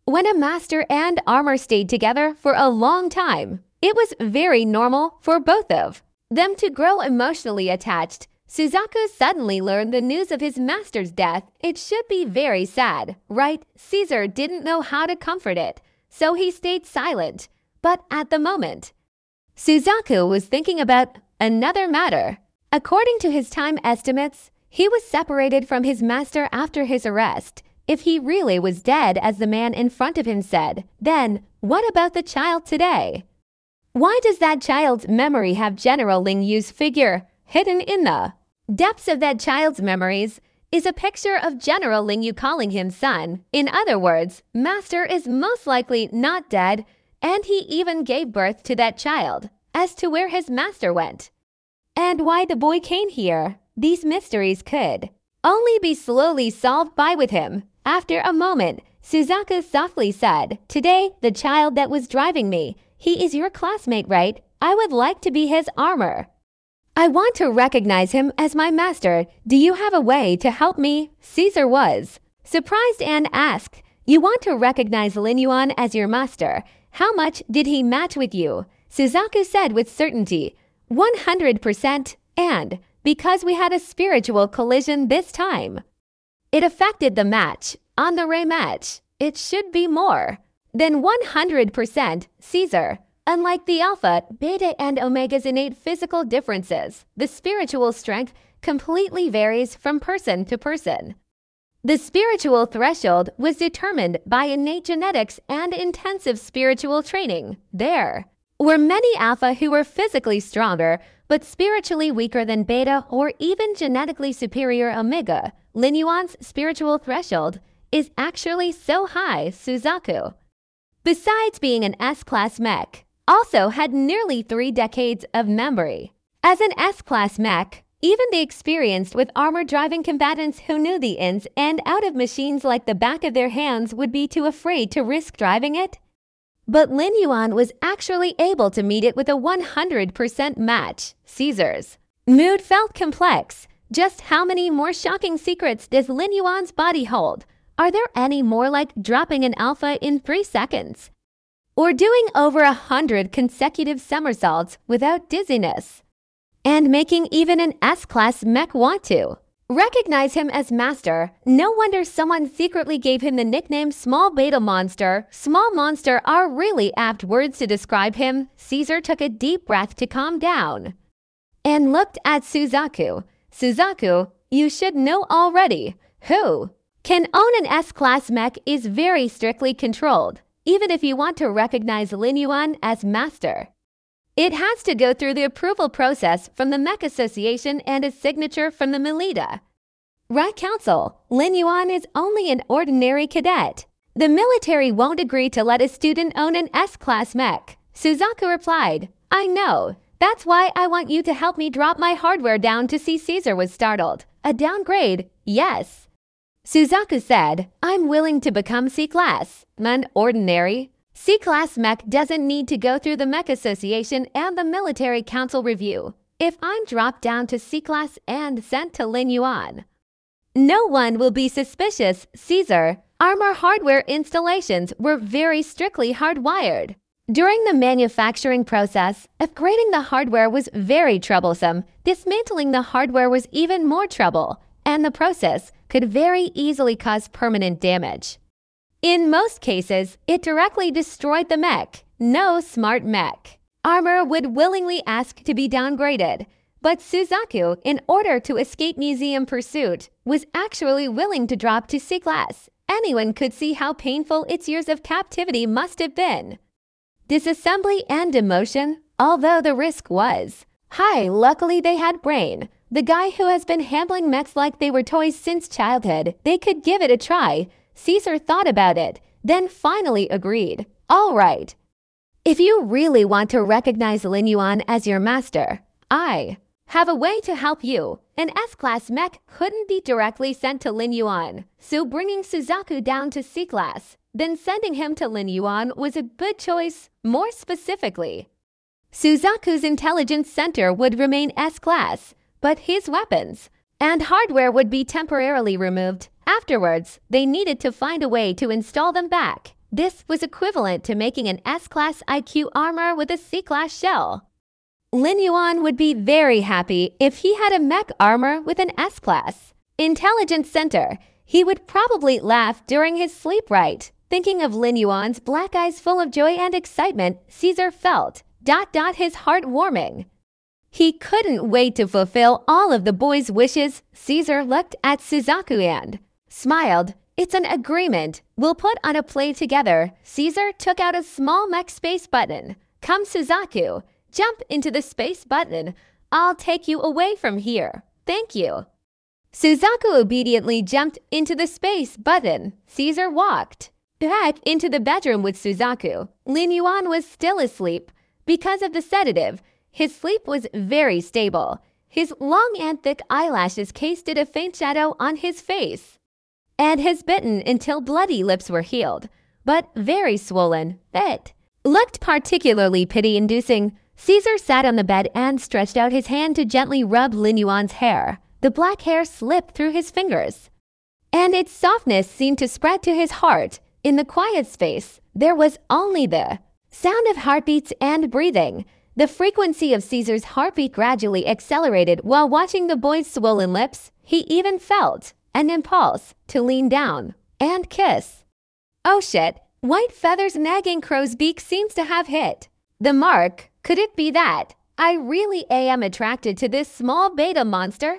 When a master and armor stayed together for a long time, it was very normal for both of them to grow emotionally attached Suzaku suddenly learned the news of his master's death. It should be very sad, right? Caesar didn't know how to comfort it, so he stayed silent. But at the moment, Suzaku was thinking about another matter. According to his time estimates, he was separated from his master after his arrest. If he really was dead, as the man in front of him said, then what about the child today? Why does that child's memory have General Ling Yu's figure? Hidden in the depths of that child's memories is a picture of General Ling Yu calling him son. In other words, Master is most likely not dead, and he even gave birth to that child. As to where his master went, and why the boy came here, these mysteries could only be slowly solved by with him. After a moment, Suzaku softly said, Today, the child that was driving me, he is your classmate, right? I would like to be his armor. I want to recognize him as my master. Do you have a way to help me? Caesar was surprised and asked, You want to recognize Lin Yuan as your master. How much did he match with you? Suzaku said with certainty, 100%, and because we had a spiritual collision this time. It affected the match. On the rematch, it should be more than 100% Caesar. Unlike the alpha, beta, and omega's innate physical differences, the spiritual strength completely varies from person to person. The spiritual threshold was determined by innate genetics and intensive spiritual training. There were many alpha who were physically stronger but spiritually weaker than beta or even genetically superior omega. Lin Yuan's spiritual threshold is actually so high, Suzaku. Besides being an S-class mech, also had nearly three decades of memory. As an S-class mech, even the experienced with armor-driving combatants who knew the ins and out of machines like the back of their hands would be too afraid to risk driving it. But Lin Yuan was actually able to meet it with a 100% match, Caesar's. Mood felt complex. Just how many more shocking secrets does Lin Yuan's body hold? Are there any more like dropping an alpha in three seconds? or doing over a hundred consecutive somersaults without dizziness, and making even an S-class mech want to. Recognize him as master. No wonder someone secretly gave him the nickname Small Beta Monster. Small Monster are really apt words to describe him. Caesar took a deep breath to calm down and looked at Suzaku. Suzaku, you should know already. Who can own an S-class mech is very strictly controlled even if you want to recognize Lin Yuan as master. It has to go through the approval process from the Mech Association and a signature from the Melita. Right Council, Lin Yuan is only an ordinary cadet. The military won't agree to let a student own an S-class mech. Suzaku replied, I know. That's why I want you to help me drop my hardware down to C Caesar was startled. A downgrade, yes. Suzaku said, I'm willing to become C-Class, man ordinary. C-Class mech doesn't need to go through the Mech Association and the Military Council review. If I'm dropped down to C-Class and sent to Lin Yuan, no one will be suspicious, Caesar. Armor hardware installations were very strictly hardwired. During the manufacturing process, upgrading the hardware was very troublesome. Dismantling the hardware was even more trouble, and the process could very easily cause permanent damage. In most cases, it directly destroyed the mech. No smart mech. Armor would willingly ask to be downgraded, but Suzaku, in order to escape museum pursuit, was actually willing to drop to C class. Anyone could see how painful its years of captivity must have been. Disassembly and demotion, although the risk was high, luckily they had Brian. The guy who has been handling mechs like they were toys since childhood, they could give it a try. Caesar thought about it, then finally agreed. All right. If you really want to recognize Lin Yuan as your master, I have a way to help you. An S-Class mech couldn't be directly sent to Lin Yuan, so bringing Suzaku down to C-Class then sending him to Lin Yuan was a good choice, more specifically. Suzaku's intelligence center would remain S-class, but his weapons and hardware would be temporarily removed. Afterwards, they needed to find a way to install them back. This was equivalent to making an S-class IQ armor with a C-class shell. Lin Yuan would be very happy if he had a mech armor with an S-class. Intelligence Center. He would probably laugh during his sleep right. Thinking of Lin Yuan's black eyes full of joy and excitement, Caesar felt dot dot his heart warming. He couldn't wait to fulfill all of the boy's wishes. Caesar looked at Suzaku and smiled. It's an agreement. We'll put on a play together. Caesar took out a small mech space button. Come, Suzaku. Jump into the space button. I'll take you away from here. Thank you. Suzaku obediently jumped into the space button. Caesar walked. Back into the bedroom with Suzaku, Lin Yuan was still asleep. Because of the sedative, his sleep was very stable. His long and thick eyelashes casted a faint shadow on his face. And his bitten until bloody lips were healed, but very swollen, It Looked particularly pity-inducing. Caesar sat on the bed and stretched out his hand to gently rub Lin Yuan's hair. The black hair slipped through his fingers. And its softness seemed to spread to his heart in the quiet space, there was only the sound of heartbeats and breathing. The frequency of Caesar's heartbeat gradually accelerated while watching the boy's swollen lips. He even felt an impulse to lean down and kiss. Oh shit, White Feather's nagging crow's beak seems to have hit. The mark, could it be that? I really am attracted to this small beta monster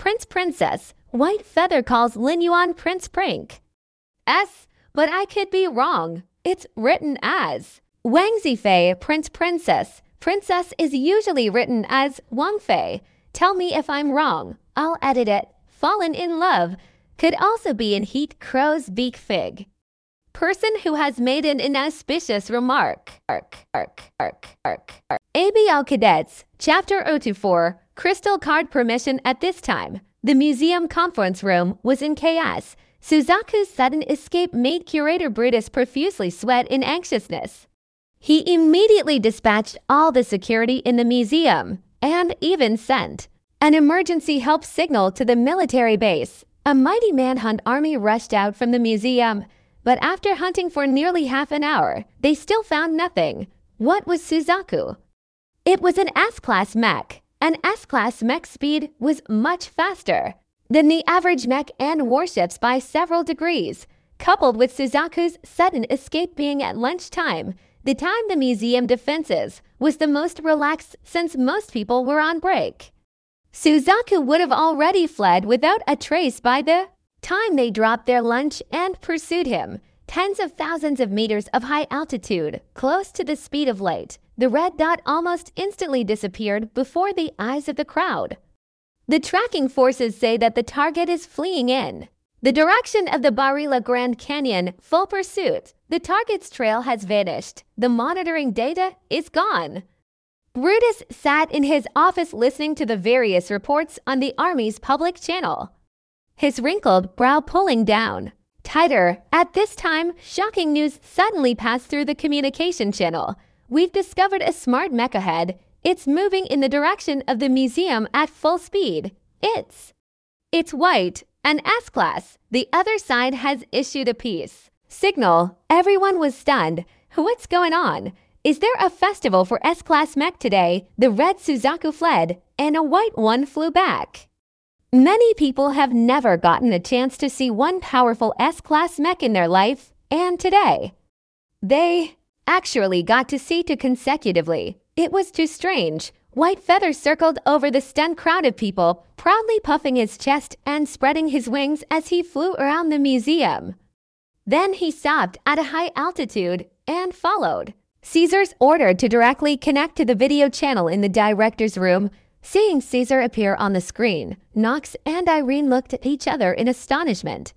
Prince Princess, White Feather calls Lin Yuan Prince Prank. S, but I could be wrong. It's written as Wang Zifei, Prince Princess. Princess is usually written as Wang Fei. Tell me if I'm wrong. I'll edit it. Fallen in love could also be in Heat Crow's Beak Fig. Person who has made an inauspicious remark. Arc, arc, arc. ABO Cadets, Chapter 024, Crystal card permission at this time. The museum conference room was in chaos. Suzaku's sudden escape made curator Brutus profusely sweat in anxiousness. He immediately dispatched all the security in the museum and even sent an emergency help signal to the military base. A mighty manhunt army rushed out from the museum, but after hunting for nearly half an hour, they still found nothing. What was Suzaku? It was an S-class mech, an S-class mech speed was much faster than the average mech and warships by several degrees. Coupled with Suzaku's sudden escape being at lunchtime, the time the museum defenses was the most relaxed since most people were on break. Suzaku would have already fled without a trace by the time they dropped their lunch and pursued him. Tens of thousands of meters of high altitude, close to the speed of light, the red dot almost instantly disappeared before the eyes of the crowd. The tracking forces say that the target is fleeing in. The direction of the Barilla Grand Canyon, full pursuit. The target's trail has vanished. The monitoring data is gone. Brutus sat in his office listening to the various reports on the Army's public channel, his wrinkled brow pulling down. Tighter. At this time, shocking news suddenly passed through the communication channel. We've discovered a smart mech ahead. It's moving in the direction of the museum at full speed. It's. It's white, an S-class. The other side has issued a piece. Signal. Everyone was stunned. What's going on? Is there a festival for S-class mech today? The red Suzaku fled, and a white one flew back. Many people have never gotten a chance to see one powerful S-Class mech in their life, and today, they actually got to see two consecutively. It was too strange. White feathers circled over the stunned crowd of people, proudly puffing his chest and spreading his wings as he flew around the museum. Then he stopped at a high altitude and followed. Caesar's ordered to directly connect to the video channel in the director's room Seeing Caesar appear on the screen, Knox and Irene looked at each other in astonishment.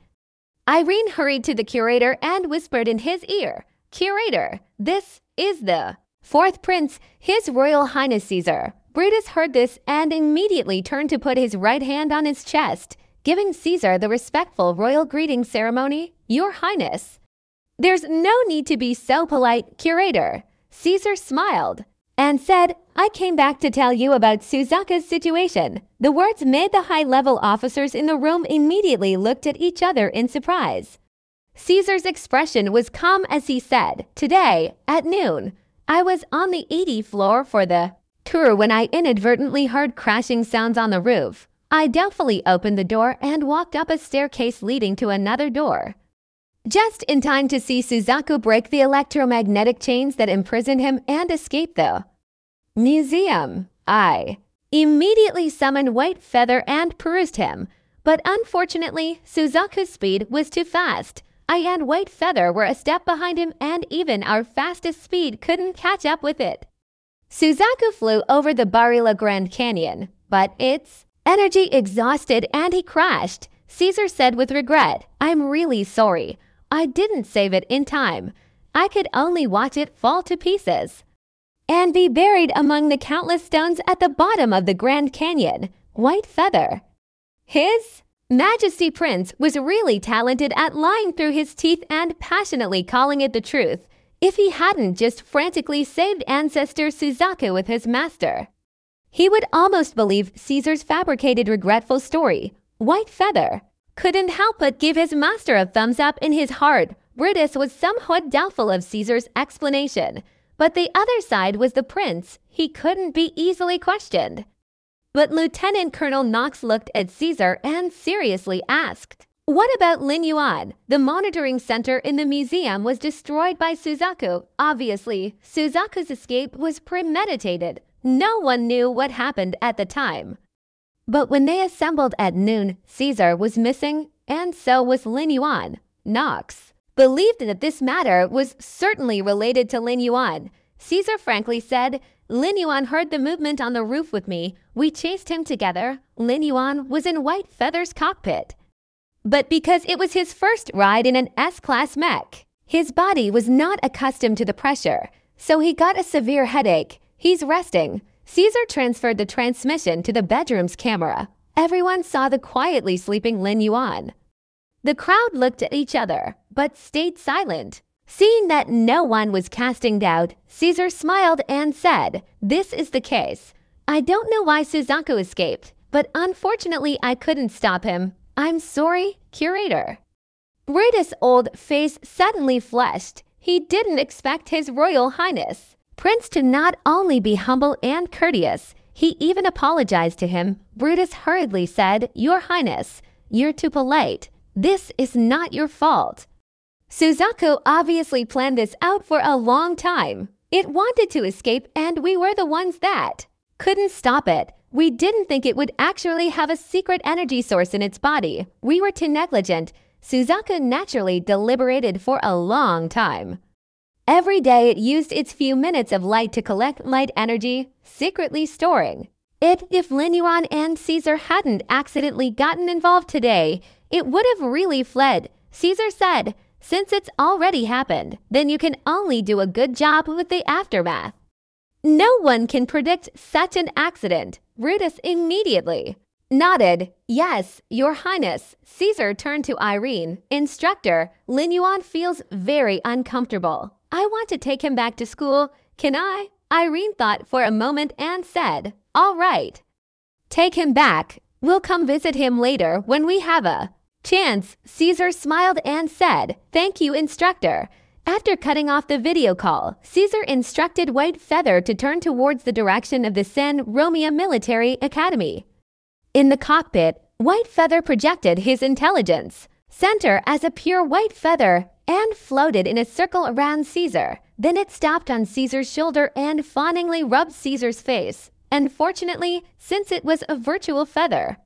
Irene hurried to the curator and whispered in his ear, Curator, this is the fourth prince, His Royal Highness Caesar. Brutus heard this and immediately turned to put his right hand on his chest, giving Caesar the respectful royal greeting ceremony, Your Highness. There's no need to be so polite, curator. Caesar smiled and said, I came back to tell you about Suzaku's situation. The words made the high level officers in the room immediately looked at each other in surprise. Caesar's expression was calm as he said, Today, at noon, I was on the 80th floor for the tour when I inadvertently heard crashing sounds on the roof. I doubtfully opened the door and walked up a staircase leading to another door. Just in time to see Suzaku break the electromagnetic chains that imprisoned him and escape, though. Museum. I immediately summoned White Feather and perused him, but unfortunately, Suzaku's speed was too fast. I and White Feather were a step behind him, and even our fastest speed couldn't catch up with it. Suzaku flew over the Barilla Grand Canyon, but its energy exhausted and he crashed. Caesar said with regret, I'm really sorry. I didn't save it in time. I could only watch it fall to pieces. And be buried among the countless stones at the bottom of the Grand Canyon. White Feather. His Majesty Prince was really talented at lying through his teeth and passionately calling it the truth if he hadn't just frantically saved ancestor Suzaku with his master. He would almost believe Caesar's fabricated regretful story, White Feather, couldn't help but give his master a thumbs up in his heart. Brutus was somewhat doubtful of Caesar's explanation, but the other side was the prince. He couldn't be easily questioned. But Lieutenant Colonel Knox looked at Caesar and seriously asked, What about Lin Yuan? The monitoring center in the museum was destroyed by Suzaku. Obviously, Suzaku's escape was premeditated. No one knew what happened at the time. But when they assembled at noon, Caesar was missing, and so was Lin Yuan. Knox believed that this matter was certainly related to Lin Yuan. Caesar frankly said, Lin Yuan heard the movement on the roof with me. We chased him together. Lin Yuan was in White Feather's cockpit. But because it was his first ride in an S-class mech, his body was not accustomed to the pressure, so he got a severe headache. He's resting. Caesar transferred the transmission to the bedroom's camera. Everyone saw the quietly sleeping Lin Yuan. The crowd looked at each other, but stayed silent. Seeing that no one was casting doubt, Caesar smiled and said, This is the case. I don't know why Suzaku escaped, but unfortunately I couldn't stop him. I'm sorry, curator. Brutus' old face suddenly flushed. He didn't expect his royal highness. Prince to not only be humble and courteous, he even apologized to him. Brutus hurriedly said, Your Highness, you're too polite. This is not your fault. Suzaku obviously planned this out for a long time. It wanted to escape, and we were the ones that couldn't stop it. We didn't think it would actually have a secret energy source in its body. We were too negligent. Suzaku naturally deliberated for a long time. Every day it used its few minutes of light to collect light energy, secretly storing. It, if Lin Yuan and Caesar hadn't accidentally gotten involved today, it would have really fled. Caesar said, since it's already happened, then you can only do a good job with the aftermath. No one can predict such an accident. Brutus immediately nodded. Yes, Your Highness. Caesar turned to Irene. Instructor, Lin Yuan feels very uncomfortable. I want to take him back to school. Can I? Irene thought for a moment and said, All right. Take him back. We'll come visit him later when we have a chance. Caesar smiled and said, Thank you, instructor. After cutting off the video call, Caesar instructed White Feather to turn towards the direction of the San Romia Military Academy. In the cockpit, White Feather projected his intelligence, center as a pure white feather, and floated in a circle around Caesar. Then it stopped on Caesar's shoulder and fawningly rubbed Caesar's face. And fortunately, since it was a virtual feather,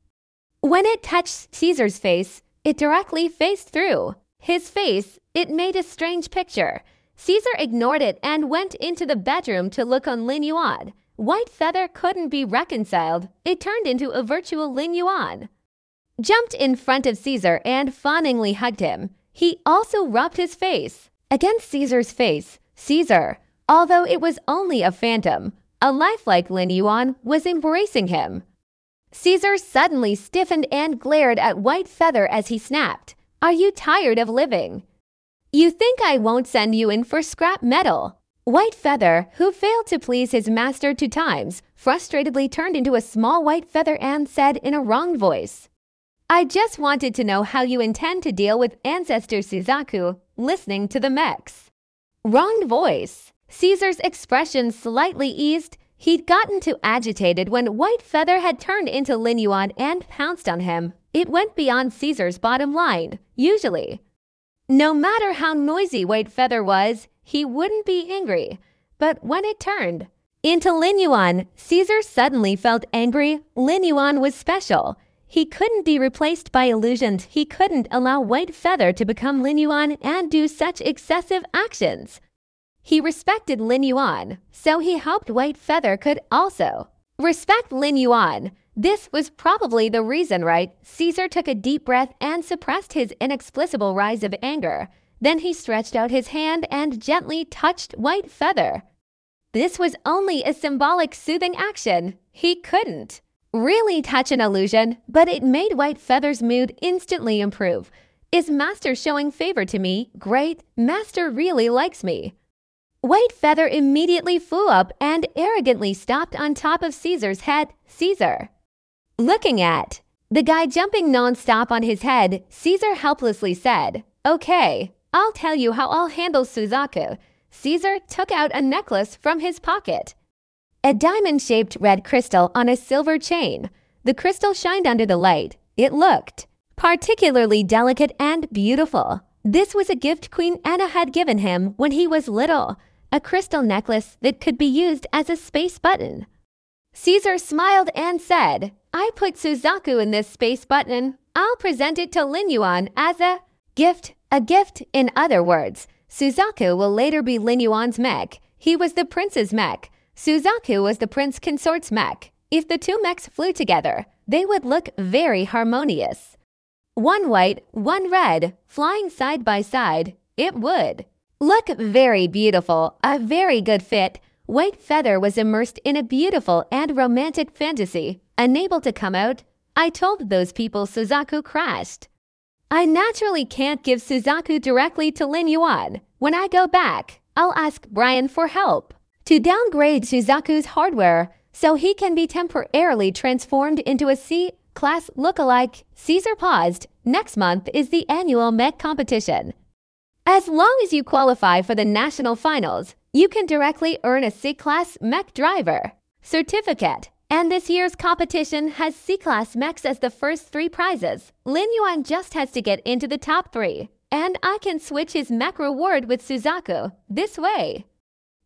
when it touched Caesar's face, it directly faced through. His face, it made a strange picture. Caesar ignored it and went into the bedroom to look on Lin Yuan. White Feather couldn't be reconciled. It turned into a virtual Lin Yuan. Jumped in front of Caesar and fawningly hugged him. He also rubbed his face. Against Caesar's face, Caesar, although it was only a phantom, a lifelike Lin Yuan was embracing him. Caesar suddenly stiffened and glared at White Feather as he snapped. Are you tired of living? You think I won't send you in for scrap metal? White Feather, who failed to please his master two times, frustratedly turned into a small white feather and said in a wrong voice, I just wanted to know how you intend to deal with Ancestor Suzaku listening to the mechs. Wrong voice. Caesar's expression slightly eased. He'd gotten too agitated when White Feather had turned into Lin Yuan and pounced on him. It went beyond Caesar's bottom line, usually. No matter how noisy White Feather was, he wouldn't be angry. But when it turned into Lin Yuan, Caesar suddenly felt angry. Lin Yuan was special. He couldn't be replaced by illusions. He couldn't allow White Feather to become Lin Yuan and do such excessive actions. He respected Lin Yuan, so he hoped White Feather could also respect Lin Yuan. This was probably the reason, right? Caesar took a deep breath and suppressed his inexplicable rise of anger. Then he stretched out his hand and gently touched White Feather. This was only a symbolic soothing action. He couldn't really touch an illusion, but it made White Feather's mood instantly improve. Is Master showing favor to me? Great. Master really likes me. White Feather immediately flew up and arrogantly stopped on top of Caesar's head. Caesar. Looking at the guy jumping nonstop on his head, Caesar helplessly said, Okay, I'll tell you how I'll handle Suzaku. Caesar took out a necklace from his pocket. A diamond shaped red crystal on a silver chain. The crystal shined under the light. It looked particularly delicate and beautiful. This was a gift Queen Anna had given him when he was little a crystal necklace that could be used as a space button. Caesar smiled and said, I put Suzaku in this space button. I'll present it to Lin Yuan as a gift. A gift, in other words. Suzaku will later be Lin Yuan's mech. He was the prince's mech. Suzaku was the prince consort's mech. If the two mechs flew together, they would look very harmonious. One white, one red, flying side by side, it would. Look very beautiful, a very good fit, White Feather was immersed in a beautiful and romantic fantasy. Unable to come out, I told those people Suzaku crashed. I naturally can't give Suzaku directly to Lin Yuan. When I go back, I'll ask Brian for help to downgrade Suzaku's hardware so he can be temporarily transformed into a C-class lookalike. Caesar paused. Next month is the annual mech competition. As long as you qualify for the national finals, you can directly earn a C-Class Mech Driver certificate. And this year's competition has C-Class mechs as the first three prizes. Lin Yuan just has to get into the top three. And I can switch his mech reward with Suzaku this way.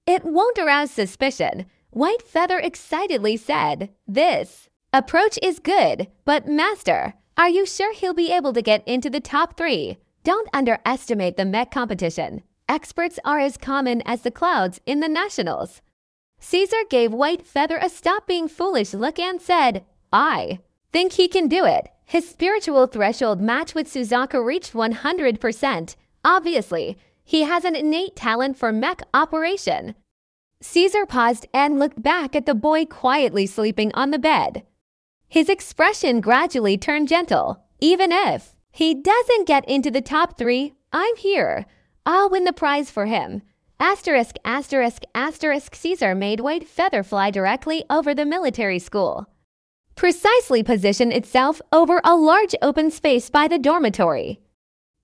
It won't arouse suspicion. White Feather excitedly said, This Approach is good, but Master, are you sure he'll be able to get into the top three? Don't underestimate the mech competition. Experts are as common as the clouds in the nationals. Caesar gave White Feather a stop being foolish look and said, I think he can do it. His spiritual threshold match with Suzaku reached 100%. Obviously, he has an innate talent for mech operation. Caesar paused and looked back at the boy quietly sleeping on the bed. His expression gradually turned gentle. Even if he doesn't get into the top three, I'm here. I'll win the prize for him. Asterisk, asterisk, asterisk, Caesar made White Feather fly directly over the military school. Precisely position itself over a large open space by the dormitory.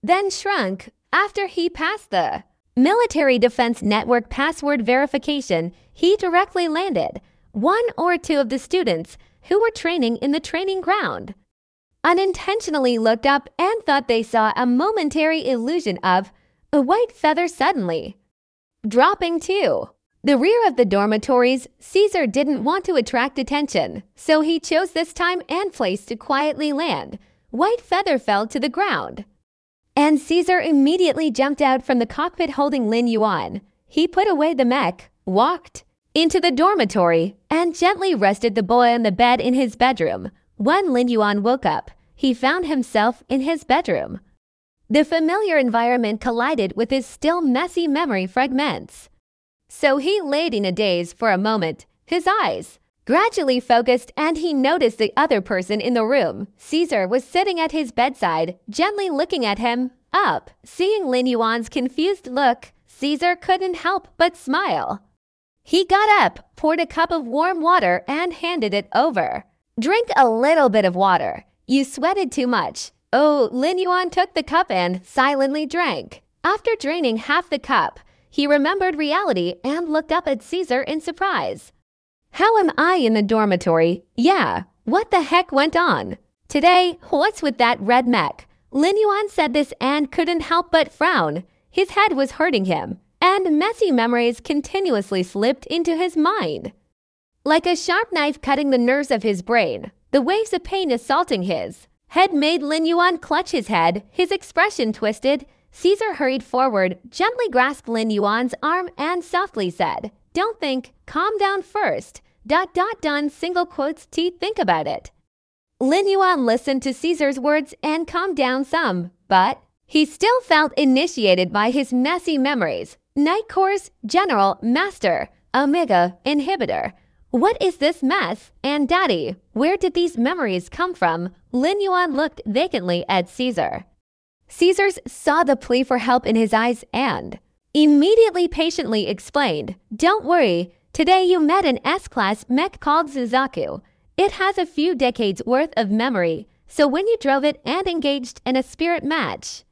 Then shrunk after he passed the Military Defense Network password verification, he directly landed one or two of the students who were training in the training ground. Unintentionally looked up and thought they saw a momentary illusion of a white feather suddenly. Dropping too. The rear of the dormitories, Caesar didn't want to attract attention, so he chose this time and place to quietly land. White feather fell to the ground. And Caesar immediately jumped out from the cockpit holding Lin Yuan. He put away the mech, walked into the dormitory, and gently rested the boy on the bed in his bedroom. When Lin Yuan woke up, he found himself in his bedroom. The familiar environment collided with his still messy memory fragments. So he laid in a daze for a moment, his eyes gradually focused, and he noticed the other person in the room. Caesar was sitting at his bedside, gently looking at him. Up, seeing Lin Yuan's confused look, Caesar couldn't help but smile. He got up, poured a cup of warm water, and handed it over. Drink a little bit of water. You sweated too much. Oh, Lin Yuan took the cup and silently drank. After draining half the cup, he remembered reality and looked up at Caesar in surprise. How am I in the dormitory? Yeah, what the heck went on? Today, what's with that red mech? Lin Yuan said this and couldn't help but frown. His head was hurting him, and messy memories continuously slipped into his mind. Like a sharp knife cutting the nerves of his brain, the waves of pain assaulting his head made Lin Yuan clutch his head, his expression twisted. Caesar hurried forward, gently grasped Lin Yuan's arm, and softly said, Don't think, calm down first dot dot done single quotes to think about it. Lin Yuan listened to Caesar's words and calmed down some, but he still felt initiated by his messy memories. Knight Corps, General, Master, Omega, Inhibitor. What is this mess? And Daddy, where did these memories come from? Lin Yuan looked vacantly at Caesar. Caesars saw the plea for help in his eyes and immediately patiently explained, Don't worry, Today you met an S-Class mech called Suzaku. It has a few decades worth of memory, so when you drove it and engaged in a spirit match,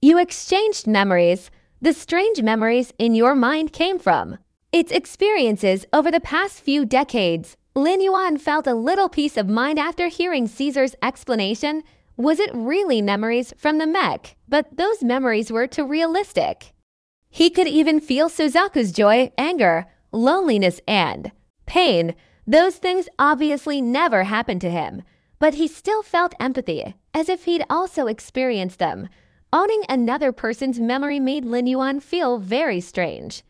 you exchanged memories. The strange memories in your mind came from its experiences over the past few decades. Lin Yuan felt a little peace of mind after hearing Caesar's explanation. Was it really memories from the mech? But those memories were too realistic. He could even feel Suzaku's joy, anger, loneliness, and pain, those things obviously never happened to him, but he still felt empathy, as if he'd also experienced them. Owning another person's memory made Lin Yuan feel very strange.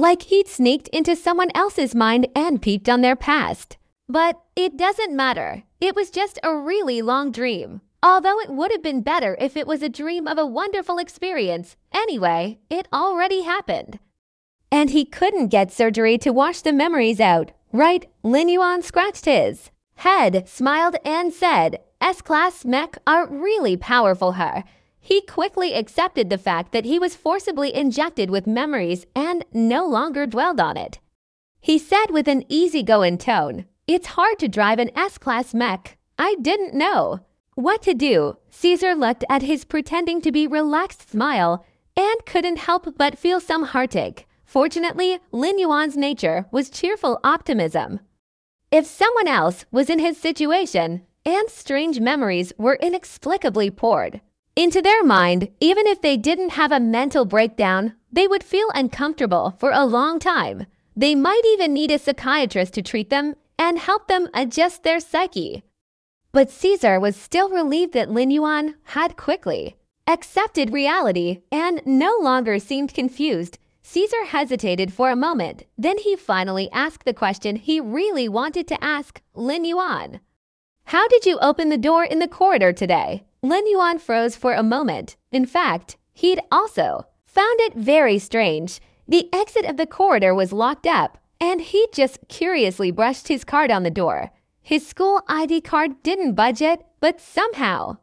Like he'd sneaked into someone else's mind and peeked on their past. But it doesn't matter. It was just a really long dream. Although it would have been better if it was a dream of a wonderful experience. Anyway, it already happened. And he couldn't get surgery to wash the memories out. Right? Lin Yuan scratched his head, smiled, and said, S-Class mech are really powerful her. He quickly accepted the fact that he was forcibly injected with memories and no longer dwelled on it. He said with an easygoing tone, It's hard to drive an S-Class mech. I didn't know. What to do? Caesar looked at his pretending to be relaxed smile and couldn't help but feel some heartache. Fortunately, Lin Yuan's nature was cheerful optimism. If someone else was in his situation, and strange memories were inexplicably poured into their mind, even if they didn't have a mental breakdown, they would feel uncomfortable for a long time. They might even need a psychiatrist to treat them and help them adjust their psyche. But Caesar was still relieved that Lin Yuan had quickly accepted reality and no longer seemed confused. Caesar hesitated for a moment, then he finally asked the question he really wanted to ask Lin Yuan. How did you open the door in the corridor today? Lin Yuan froze for a moment. In fact, he'd also found it very strange. The exit of the corridor was locked up, and he just curiously brushed his card on the door. His school ID card didn't budge it, but somehow.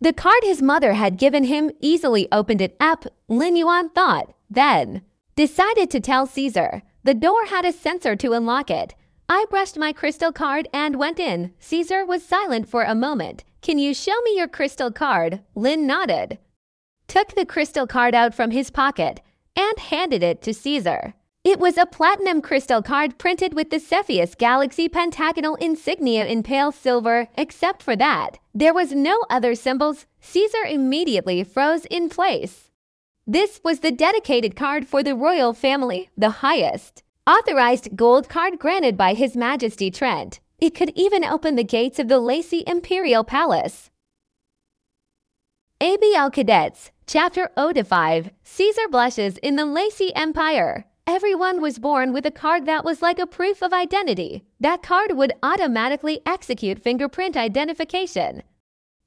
The card his mother had given him easily opened it up, Lin Yuan thought, then decided to tell Caesar. The door had a sensor to unlock it, I brushed my crystal card and went in. Caesar was silent for a moment. Can you show me your crystal card? Lin nodded. Took the crystal card out from his pocket and handed it to Caesar. It was a platinum crystal card printed with the Cepheus Galaxy pentagonal insignia in pale silver. Except for that, there was no other symbols. Caesar immediately froze in place. This was the dedicated card for the royal family, the highest. Authorized gold card granted by His Majesty Trent. It could even open the gates of the Lacey Imperial Palace. ABO Cadets, Chapter 0 to 5 Caesar blushes in the Lacey Empire. Everyone was born with a card that was like a proof of identity. That card would automatically execute fingerprint identification.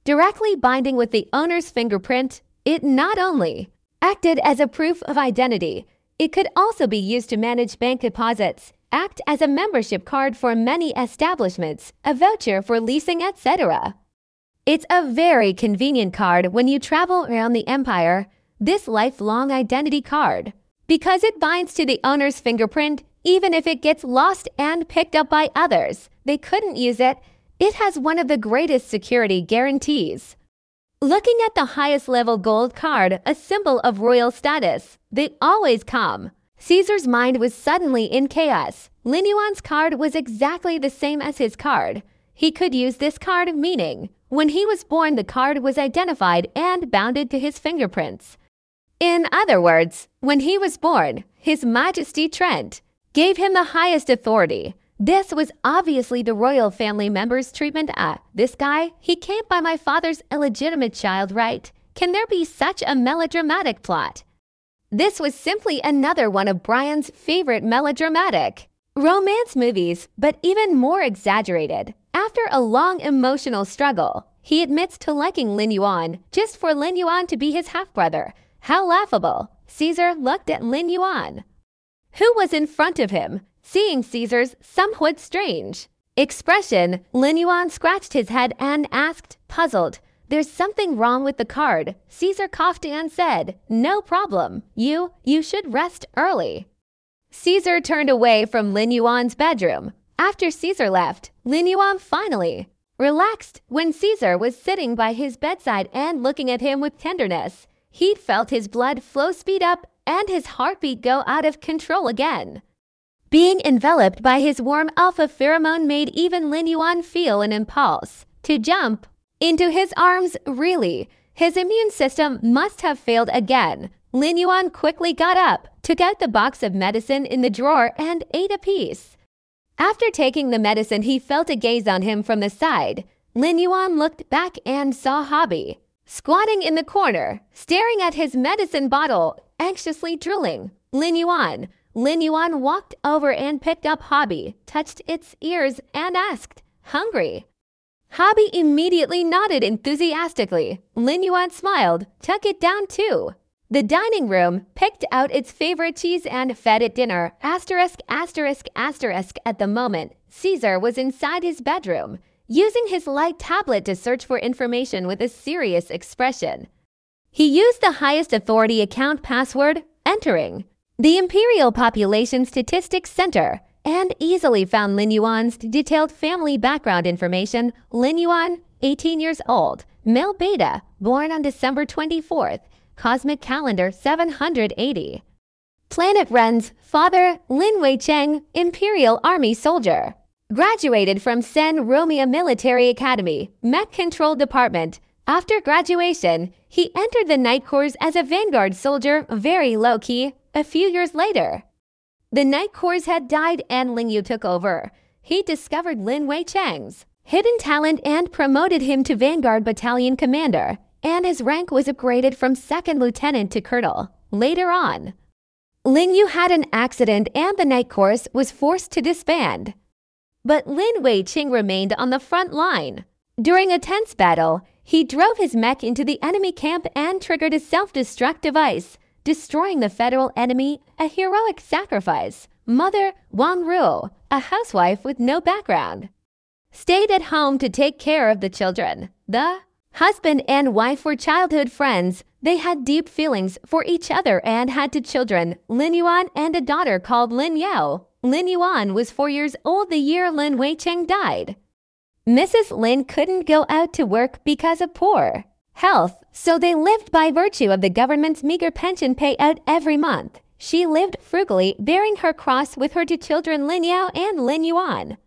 Directly binding with the owner's fingerprint, it not only acted as a proof of identity, it could also be used to manage bank deposits, act as a membership card for many establishments, a voucher for leasing, etc. It's a very convenient card when you travel around the empire, this lifelong identity card. Because it binds to the owner's fingerprint, even if it gets lost and picked up by others, they couldn't use it. It has one of the greatest security guarantees. Looking at the highest level gold card, a symbol of royal status, they always come. Caesar's mind was suddenly in chaos. Lin Yuan's card was exactly the same as his card. He could use this card, of meaning, when he was born, the card was identified and bounded to his fingerprints. In other words, when he was born, His Majesty Trent gave him the highest authority. This was obviously the royal family member's treatment. Ah, this guy, he can't buy my father's illegitimate child right. Can there be such a melodramatic plot? This was simply another one of Brian's favorite melodramatic romance movies, but even more exaggerated. After a long emotional struggle, he admits to liking Lin Yuan just for Lin Yuan to be his half brother. How laughable! Caesar looked at Lin Yuan. Who was in front of him? Seeing Caesar's somewhat strange expression, Lin Yuan scratched his head and asked, puzzled, There's something wrong with the card. Caesar coughed and said, No problem. You, you should rest early. Caesar turned away from Lin Yuan's bedroom. After Caesar left, Lin Yuan finally relaxed when Caesar was sitting by his bedside and looking at him with tenderness. He felt his blood flow speed up and his heartbeat go out of control again. Being enveloped by his warm alpha pheromone made even Lin Yuan feel an impulse to jump into his arms. Really, his immune system must have failed again. Lin Yuan quickly got up, took out the box of medicine in the drawer, and ate a piece. After taking the medicine, he felt a gaze on him from the side. Lin Yuan looked back and saw Hobby, squatting in the corner, staring at his medicine bottle, anxiously drooling. Lin Yuan, Lin Yuan walked over and picked up Hobby, touched its ears, and asked, Hungry? Hobby immediately nodded enthusiastically. Lin Yuan smiled, took it down too. The dining room picked out its favorite cheese and fed it dinner. Asterisk, asterisk, asterisk. At the moment, Caesar was inside his bedroom, using his light tablet to search for information with a serious expression. He used the highest authority account password, entering the Imperial Population Statistics Center and easily found Lin Yuan's detailed family background information. Lin Yuan, 18 years old, male beta, born on December 24th, cosmic calendar 780. Planet Rennes father, Lin Wei Cheng, Imperial Army soldier. Graduated from San Romia Military Academy, Mech Control Department. After graduation, he entered the Knight Corps as a Vanguard soldier, very low key, a few years later, the Knight Corps had died and Ling Yu took over. he discovered Lin Wei Cheng's hidden talent and promoted him to Vanguard Battalion Commander, and his rank was upgraded from second lieutenant to colonel. Later on, Ling Yu had an accident and the Knight Corps was forced to disband. But Lin Wei Cheng remained on the front line. During a tense battle, he drove his mech into the enemy camp and triggered a self-destruct device, destroying the federal enemy, a heroic sacrifice. Mother Wang Ru, a housewife with no background, stayed at home to take care of the children. The husband and wife were childhood friends. They had deep feelings for each other and had two children, Lin Yuan and a daughter called Lin Yao. Lin Yuan was four years old the year Lin Weicheng died. Mrs. Lin couldn't go out to work because of poor health, so they lived by virtue of the government's meager pension payout every month. She lived frugally, bearing her cross with her two children Lin Yao and Lin Yuan.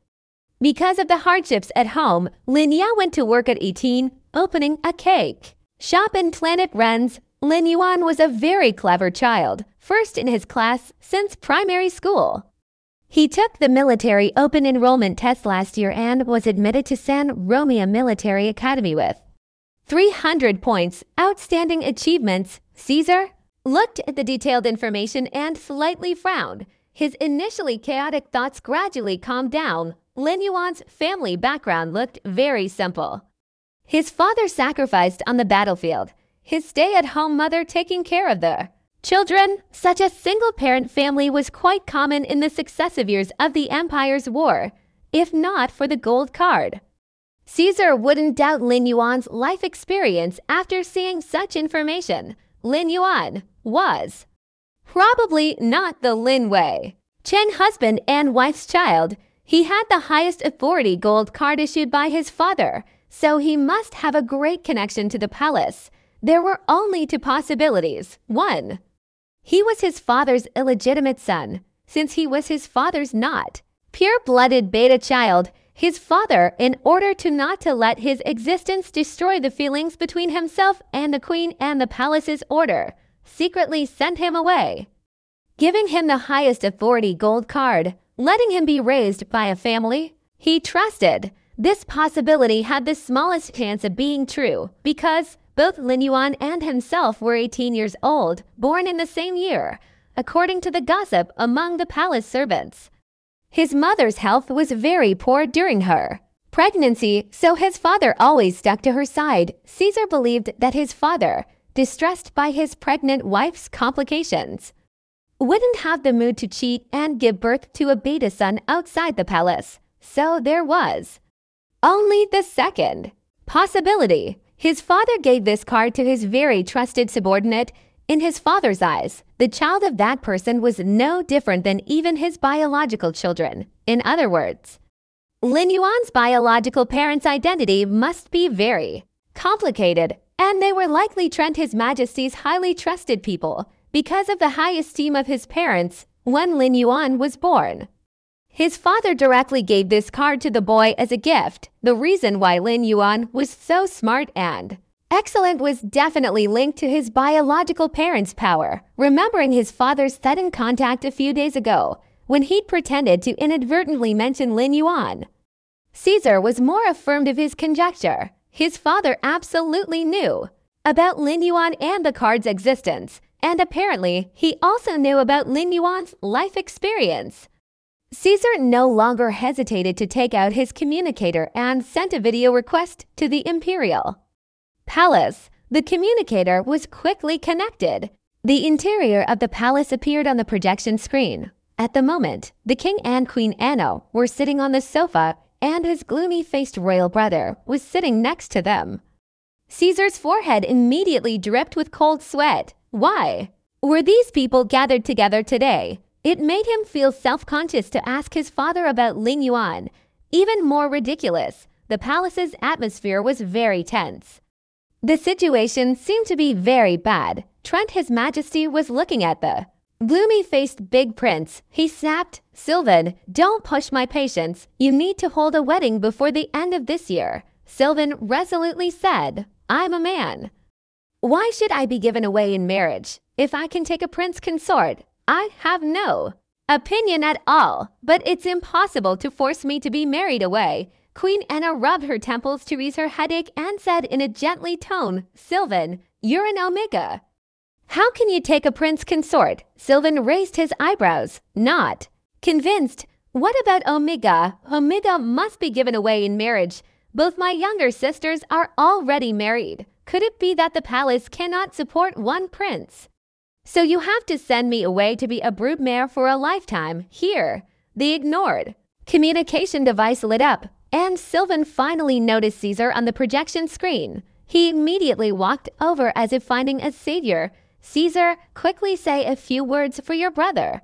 Because of the hardships at home, Lin Yao went to work at 18, opening a cake shop in Planet Rennes. Lin Yuan was a very clever child, first in his class since primary school. He took the military open enrollment test last year and was admitted to San Romia Military Academy with 300 points, outstanding achievements. Caesar looked at the detailed information and slightly frowned. His initially chaotic thoughts gradually calmed down. Lin Yuan's family background looked very simple. His father sacrificed on the battlefield, his stay-at-home mother taking care of the Children, such a single parent family was quite common in the successive years of the Empire's war, if not for the gold card. Caesar wouldn't doubt Lin Yuan's life experience after seeing such information. Lin Yuan was probably not the Lin Wei. Chen husband and wife's child, he had the highest authority gold card issued by his father, so he must have a great connection to the palace. There were only two possibilities. One, he was his father's illegitimate son, since he was his father's not. Pure-blooded beta child, his father, in order to not to let his existence destroy the feelings between himself and the queen and the palace's order, secretly sent him away, giving him the highest authority gold card, letting him be raised by a family he trusted. This possibility had the smallest chance of being true because both Lin Yuan and himself were 18 years old, born in the same year, according to the gossip among the palace servants. His mother's health was very poor during her pregnancy, so his father always stuck to her side. Caesar believed that his father, distressed by his pregnant wife's complications, wouldn't have the mood to cheat and give birth to a beta son outside the palace. So there was only the second possibility his father gave this card to his very trusted subordinate. In his father's eyes, the child of that person was no different than even his biological children. In other words, Lin Yuan's biological parents' identity must be very complicated, and they were likely Trent His Majesty's highly trusted people because of the high esteem of his parents when Lin Yuan was born. His father directly gave this card to the boy as a gift. The reason why Lin Yuan was so smart and excellent was definitely linked to his biological parents' power. Remembering his father's sudden contact a few days ago, when he'd pretended to inadvertently mention Lin Yuan, Caesar was more affirmed of his conjecture. His father absolutely knew about Lin Yuan and the card's existence, and apparently he also knew about Lin Yuan's life experience. Caesar no longer hesitated to take out his communicator and sent a video request to the Imperial Palace. The communicator was quickly connected. The interior of the palace appeared on the projection screen. At the moment, the king and queen Anna were sitting on the sofa and his gloomy-faced royal brother was sitting next to them. Caesar's forehead immediately dripped with cold sweat. Why? Were these people gathered together today it made him feel self-conscious to ask his father about Lin Yuan. Even more ridiculous, the palace's atmosphere was very tense. The situation seemed to be very bad. Trent His Majesty was looking at the gloomy-faced big prince. He snapped, Sylvan, don't push my patience. You need to hold a wedding before the end of this year. Sylvan resolutely said, I'm a man. Why should I be given away in marriage? If I can take a prince consort, I have no opinion at all, but it's impossible to force me to be married away. Queen Anna rubbed her temples to ease her headache and said in a gently tone, Sylvan, you're an Omega. How can you take a prince consort? Sylvan raised his eyebrows. Not. Convinced. What about Omega? Omega must be given away in marriage. Both my younger sisters are already married. Could it be that the palace cannot support one prince? So you have to send me away to be a broodmare for a lifetime. Here. The ignored. Communication device lit up, and Sylvan finally noticed Caesar on the projection screen. He immediately walked over as if finding a savior Caesar, quickly say a few words for your brother.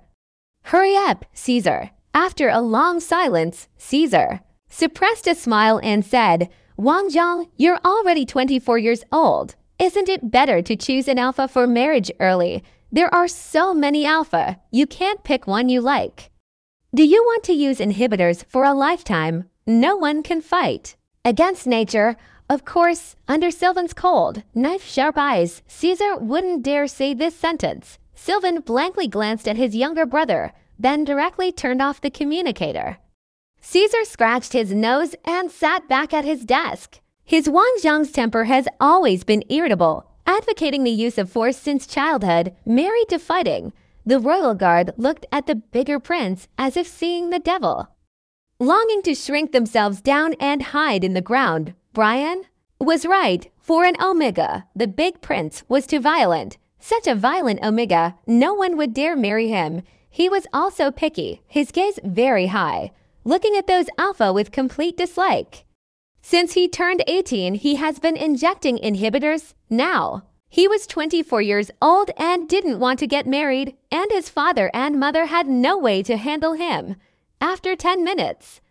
Hurry up, Caesar. After a long silence, Caesar suppressed a smile and said, Wang Zhang, you're already 24 years old. Isn't it better to choose an alpha for marriage early? There are so many alpha, you can't pick one you like. Do you want to use inhibitors for a lifetime? No one can fight. Against nature, of course, under Sylvan's cold, knife sharp eyes, Caesar wouldn't dare say this sentence. Sylvan blankly glanced at his younger brother, then directly turned off the communicator. Caesar scratched his nose and sat back at his desk. His Wang Zhang's temper has always been irritable, advocating the use of force since childhood, married to fighting. The royal guard looked at the bigger prince as if seeing the devil. Longing to shrink themselves down and hide in the ground, Brian was right. For an Omega, the big prince was too violent. Such a violent Omega, no one would dare marry him. He was also picky, his gaze very high, looking at those alpha with complete dislike. Since he turned 18, he has been injecting inhibitors now. He was 24 years old and didn't want to get married, and his father and mother had no way to handle him. After 10 minutes,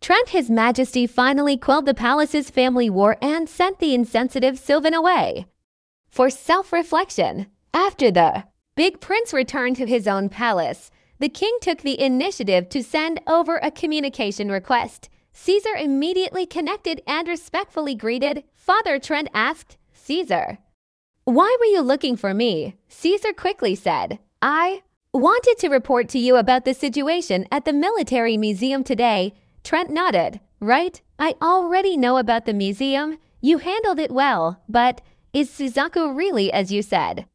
Trent His Majesty finally quelled the palace's family war and sent the insensitive Sylvan away. For self-reflection, after the Big Prince returned to his own palace, the king took the initiative to send over a communication request. Caesar immediately connected and respectfully greeted. Father Trent asked, Caesar, Why were you looking for me? Caesar quickly said, I wanted to report to you about the situation at the military museum today Trent nodded. Right? I already know about the museum. You handled it well, but is Suzaku really as you said?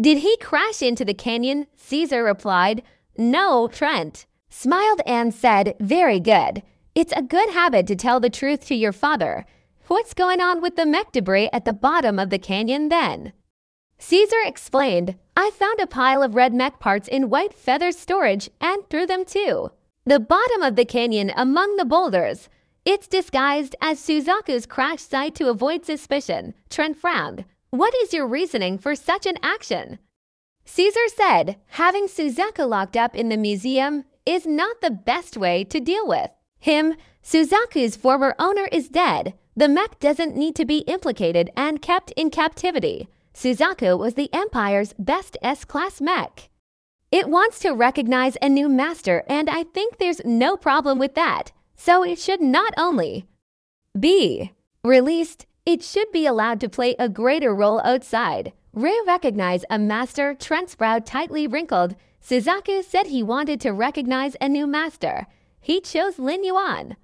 Did he crash into the canyon? Caesar replied. No, Trent. Smiled and said, Very good. It's a good habit to tell the truth to your father. What's going on with the mech debris at the bottom of the canyon then? Caesar explained, I found a pile of red mech parts in white feather storage and threw them too. The bottom of the canyon among the boulders. It's disguised as Suzaku's crash site to avoid suspicion. Trent frowned. What is your reasoning for such an action? Caesar said, having Suzaku locked up in the museum is not the best way to deal with him. Suzaku's former owner is dead. The mech doesn't need to be implicated and kept in captivity. Suzaku was the Empire's best S-class mech. It wants to recognize a new master, and I think there's no problem with that. So it should not only be released, it should be allowed to play a greater role outside. Ray recognized a master, Trent's brow tightly wrinkled. Suzaku said he wanted to recognize a new master. He chose Lin Yuan.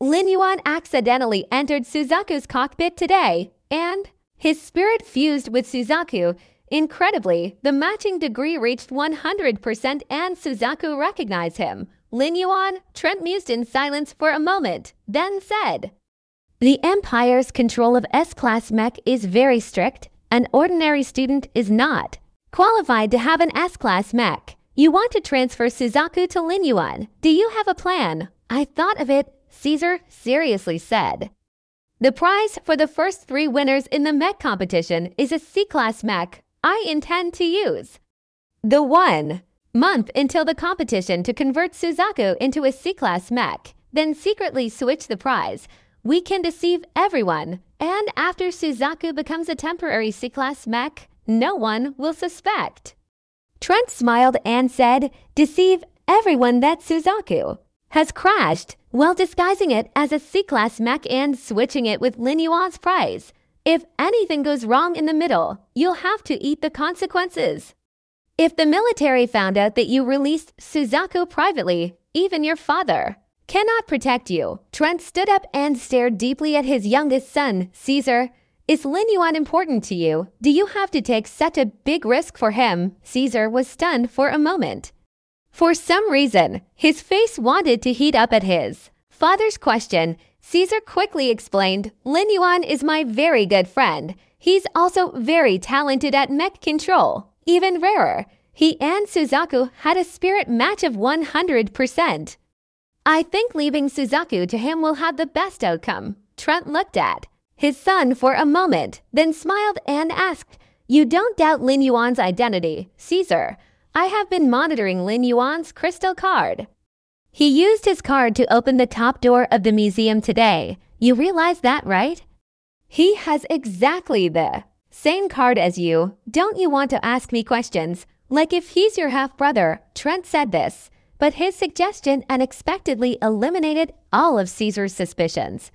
Lin Yuan accidentally entered Suzaku's cockpit today, and his spirit fused with Suzaku Incredibly, the matching degree reached 100% and Suzaku recognized him. Lin Yuan, Trent mused in silence for a moment, then said, The Empire's control of S-Class mech is very strict. An ordinary student is not qualified to have an S-Class mech. You want to transfer Suzaku to Lin Yuan. Do you have a plan? I thought of it, Caesar seriously said. The prize for the first three winners in the mech competition is a C-Class mech I intend to use. The one month until the competition to convert Suzaku into a C-class mech, then secretly switch the prize. We can deceive everyone, and after Suzaku becomes a temporary C-class mech, no one will suspect. Trent smiled and said, deceive everyone that Suzaku has crashed while disguising it as a C-class mech and switching it with Lin Yuan's prize. If anything goes wrong in the middle, you'll have to eat the consequences. If the military found out that you released Suzaku privately, even your father cannot protect you. Trent stood up and stared deeply at his youngest son, Caesar. Is Lin Yuan important to you? Do you have to take such a big risk for him? Caesar was stunned for a moment. For some reason, his face wanted to heat up at his father's question. Caesar quickly explained, Lin Yuan is my very good friend. He's also very talented at mech control. Even rarer, he and Suzaku had a spirit match of 100%. I think leaving Suzaku to him will have the best outcome, Trent looked at his son for a moment, then smiled and asked, You don't doubt Lin Yuan's identity, Caesar. I have been monitoring Lin Yuan's crystal card. He used his card to open the top door of the museum today. You realize that, right? He has exactly the same card as you. Don't you want to ask me questions? Like if he's your half brother, Trent said this, but his suggestion unexpectedly eliminated all of Caesar's suspicions.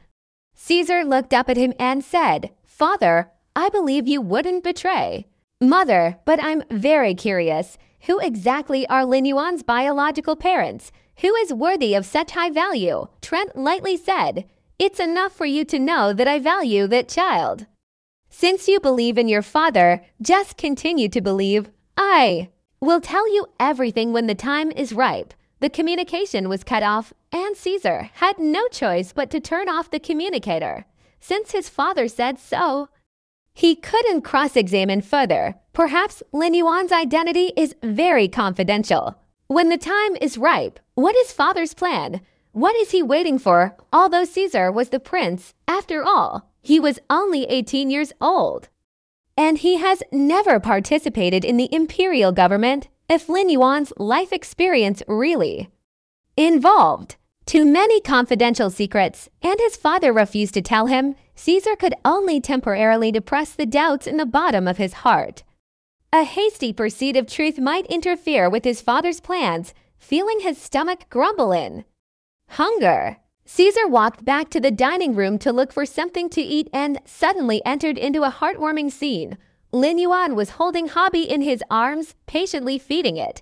Caesar looked up at him and said, Father, I believe you wouldn't betray. Mother, but I'm very curious. Who exactly are Lin Yuan's biological parents? Who is worthy of such high value? Trent lightly said, It's enough for you to know that I value that child. Since you believe in your father, just continue to believe. I will tell you everything when the time is ripe. The communication was cut off, and Caesar had no choice but to turn off the communicator, since his father said so. He couldn't cross examine further. Perhaps Lin Yuan's identity is very confidential. When the time is ripe, what is father's plan? What is he waiting for? Although Caesar was the prince, after all, he was only 18 years old. And he has never participated in the imperial government if Lin Yuan's life experience really involved too many confidential secrets, and his father refused to tell him, Caesar could only temporarily depress the doubts in the bottom of his heart. A hasty pursuit of truth might interfere with his father's plans, feeling his stomach grumble in. Hunger. Caesar walked back to the dining room to look for something to eat and suddenly entered into a heartwarming scene. Lin Yuan was holding Hobby in his arms, patiently feeding it.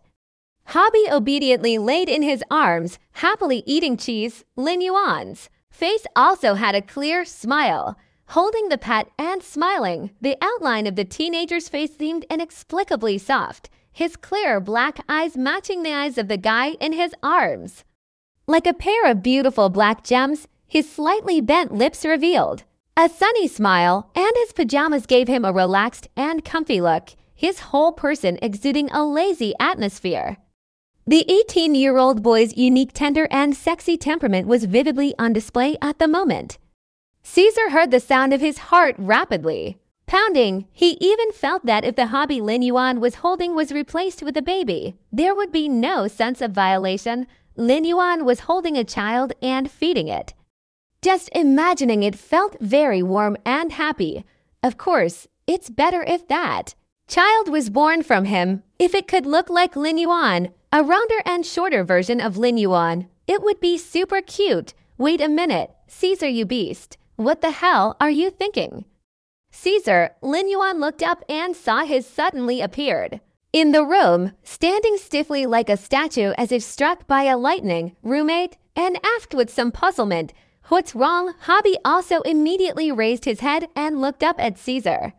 Hobby obediently laid in his arms, happily eating cheese, Lin Yuan's. Face also had a clear smile. Holding the pet and smiling, the outline of the teenager's face seemed inexplicably soft, his clear black eyes matching the eyes of the guy in his arms. Like a pair of beautiful black gems, his slightly bent lips revealed. A sunny smile, and his pajamas gave him a relaxed and comfy look, his whole person exuding a lazy atmosphere. The 18 year old boy's unique, tender, and sexy temperament was vividly on display at the moment. Caesar heard the sound of his heart rapidly pounding. He even felt that if the hobby Lin Yuan was holding was replaced with a baby, there would be no sense of violation Lin Yuan was holding a child and feeding it. Just imagining it felt very warm and happy. Of course, it's better if that child was born from him. If it could look like Lin Yuan, a rounder and shorter version of Lin Yuan, it would be super cute. Wait a minute, Caesar, you beast. What the hell are you thinking? Caesar, Lin Yuan looked up and saw his suddenly appeared. In the room, standing stiffly like a statue as if struck by a lightning, roommate, and asked with some puzzlement, What's wrong? Hobby also immediately raised his head and looked up at Caesar.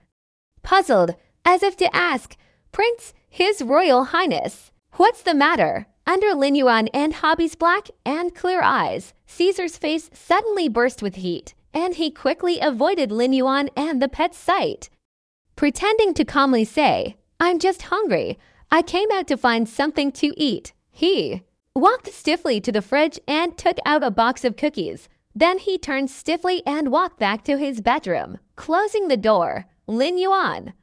Puzzled, as if to ask, Prince, His Royal Highness, what's the matter? Under Lin Yuan and Hobby's black and clear eyes, Caesar's face suddenly burst with heat, and he quickly avoided Lin Yuan and the pet's sight. Pretending to calmly say, I'm just hungry. I came out to find something to eat. He walked stiffly to the fridge and took out a box of cookies. Then he turned stiffly and walked back to his bedroom, closing the door. Lin Yuan.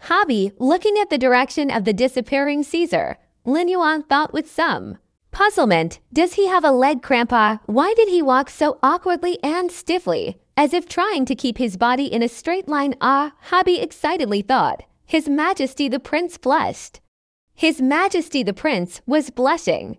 Hobby, looking at the direction of the disappearing Caesar, Lin Yuan thought with some puzzlement. Does he have a leg crampa? Why did he walk so awkwardly and stiffly, as if trying to keep his body in a straight line? Ah, Hobby excitedly thought. His Majesty the Prince blushed. His Majesty the Prince was blushing.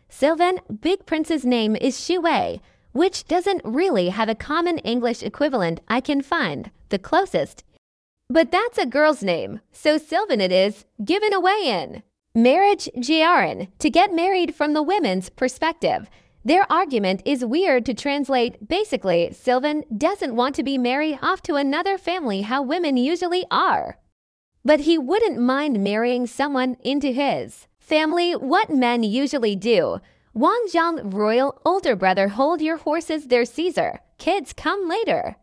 Sylvan, Big Prince's name is Shui, which doesn't really have a common English equivalent I can find, the closest. But that's a girl's name, so Sylvan it is, given away in. Marriage Jiaran, to get married from the women's perspective. Their argument is weird to translate. Basically, Sylvan doesn't want to be married off to another family how women usually are. But he wouldn't mind marrying someone into his. Family, what men usually do. Wang Jiang royal older brother hold your horses their Caesar. Kids come later.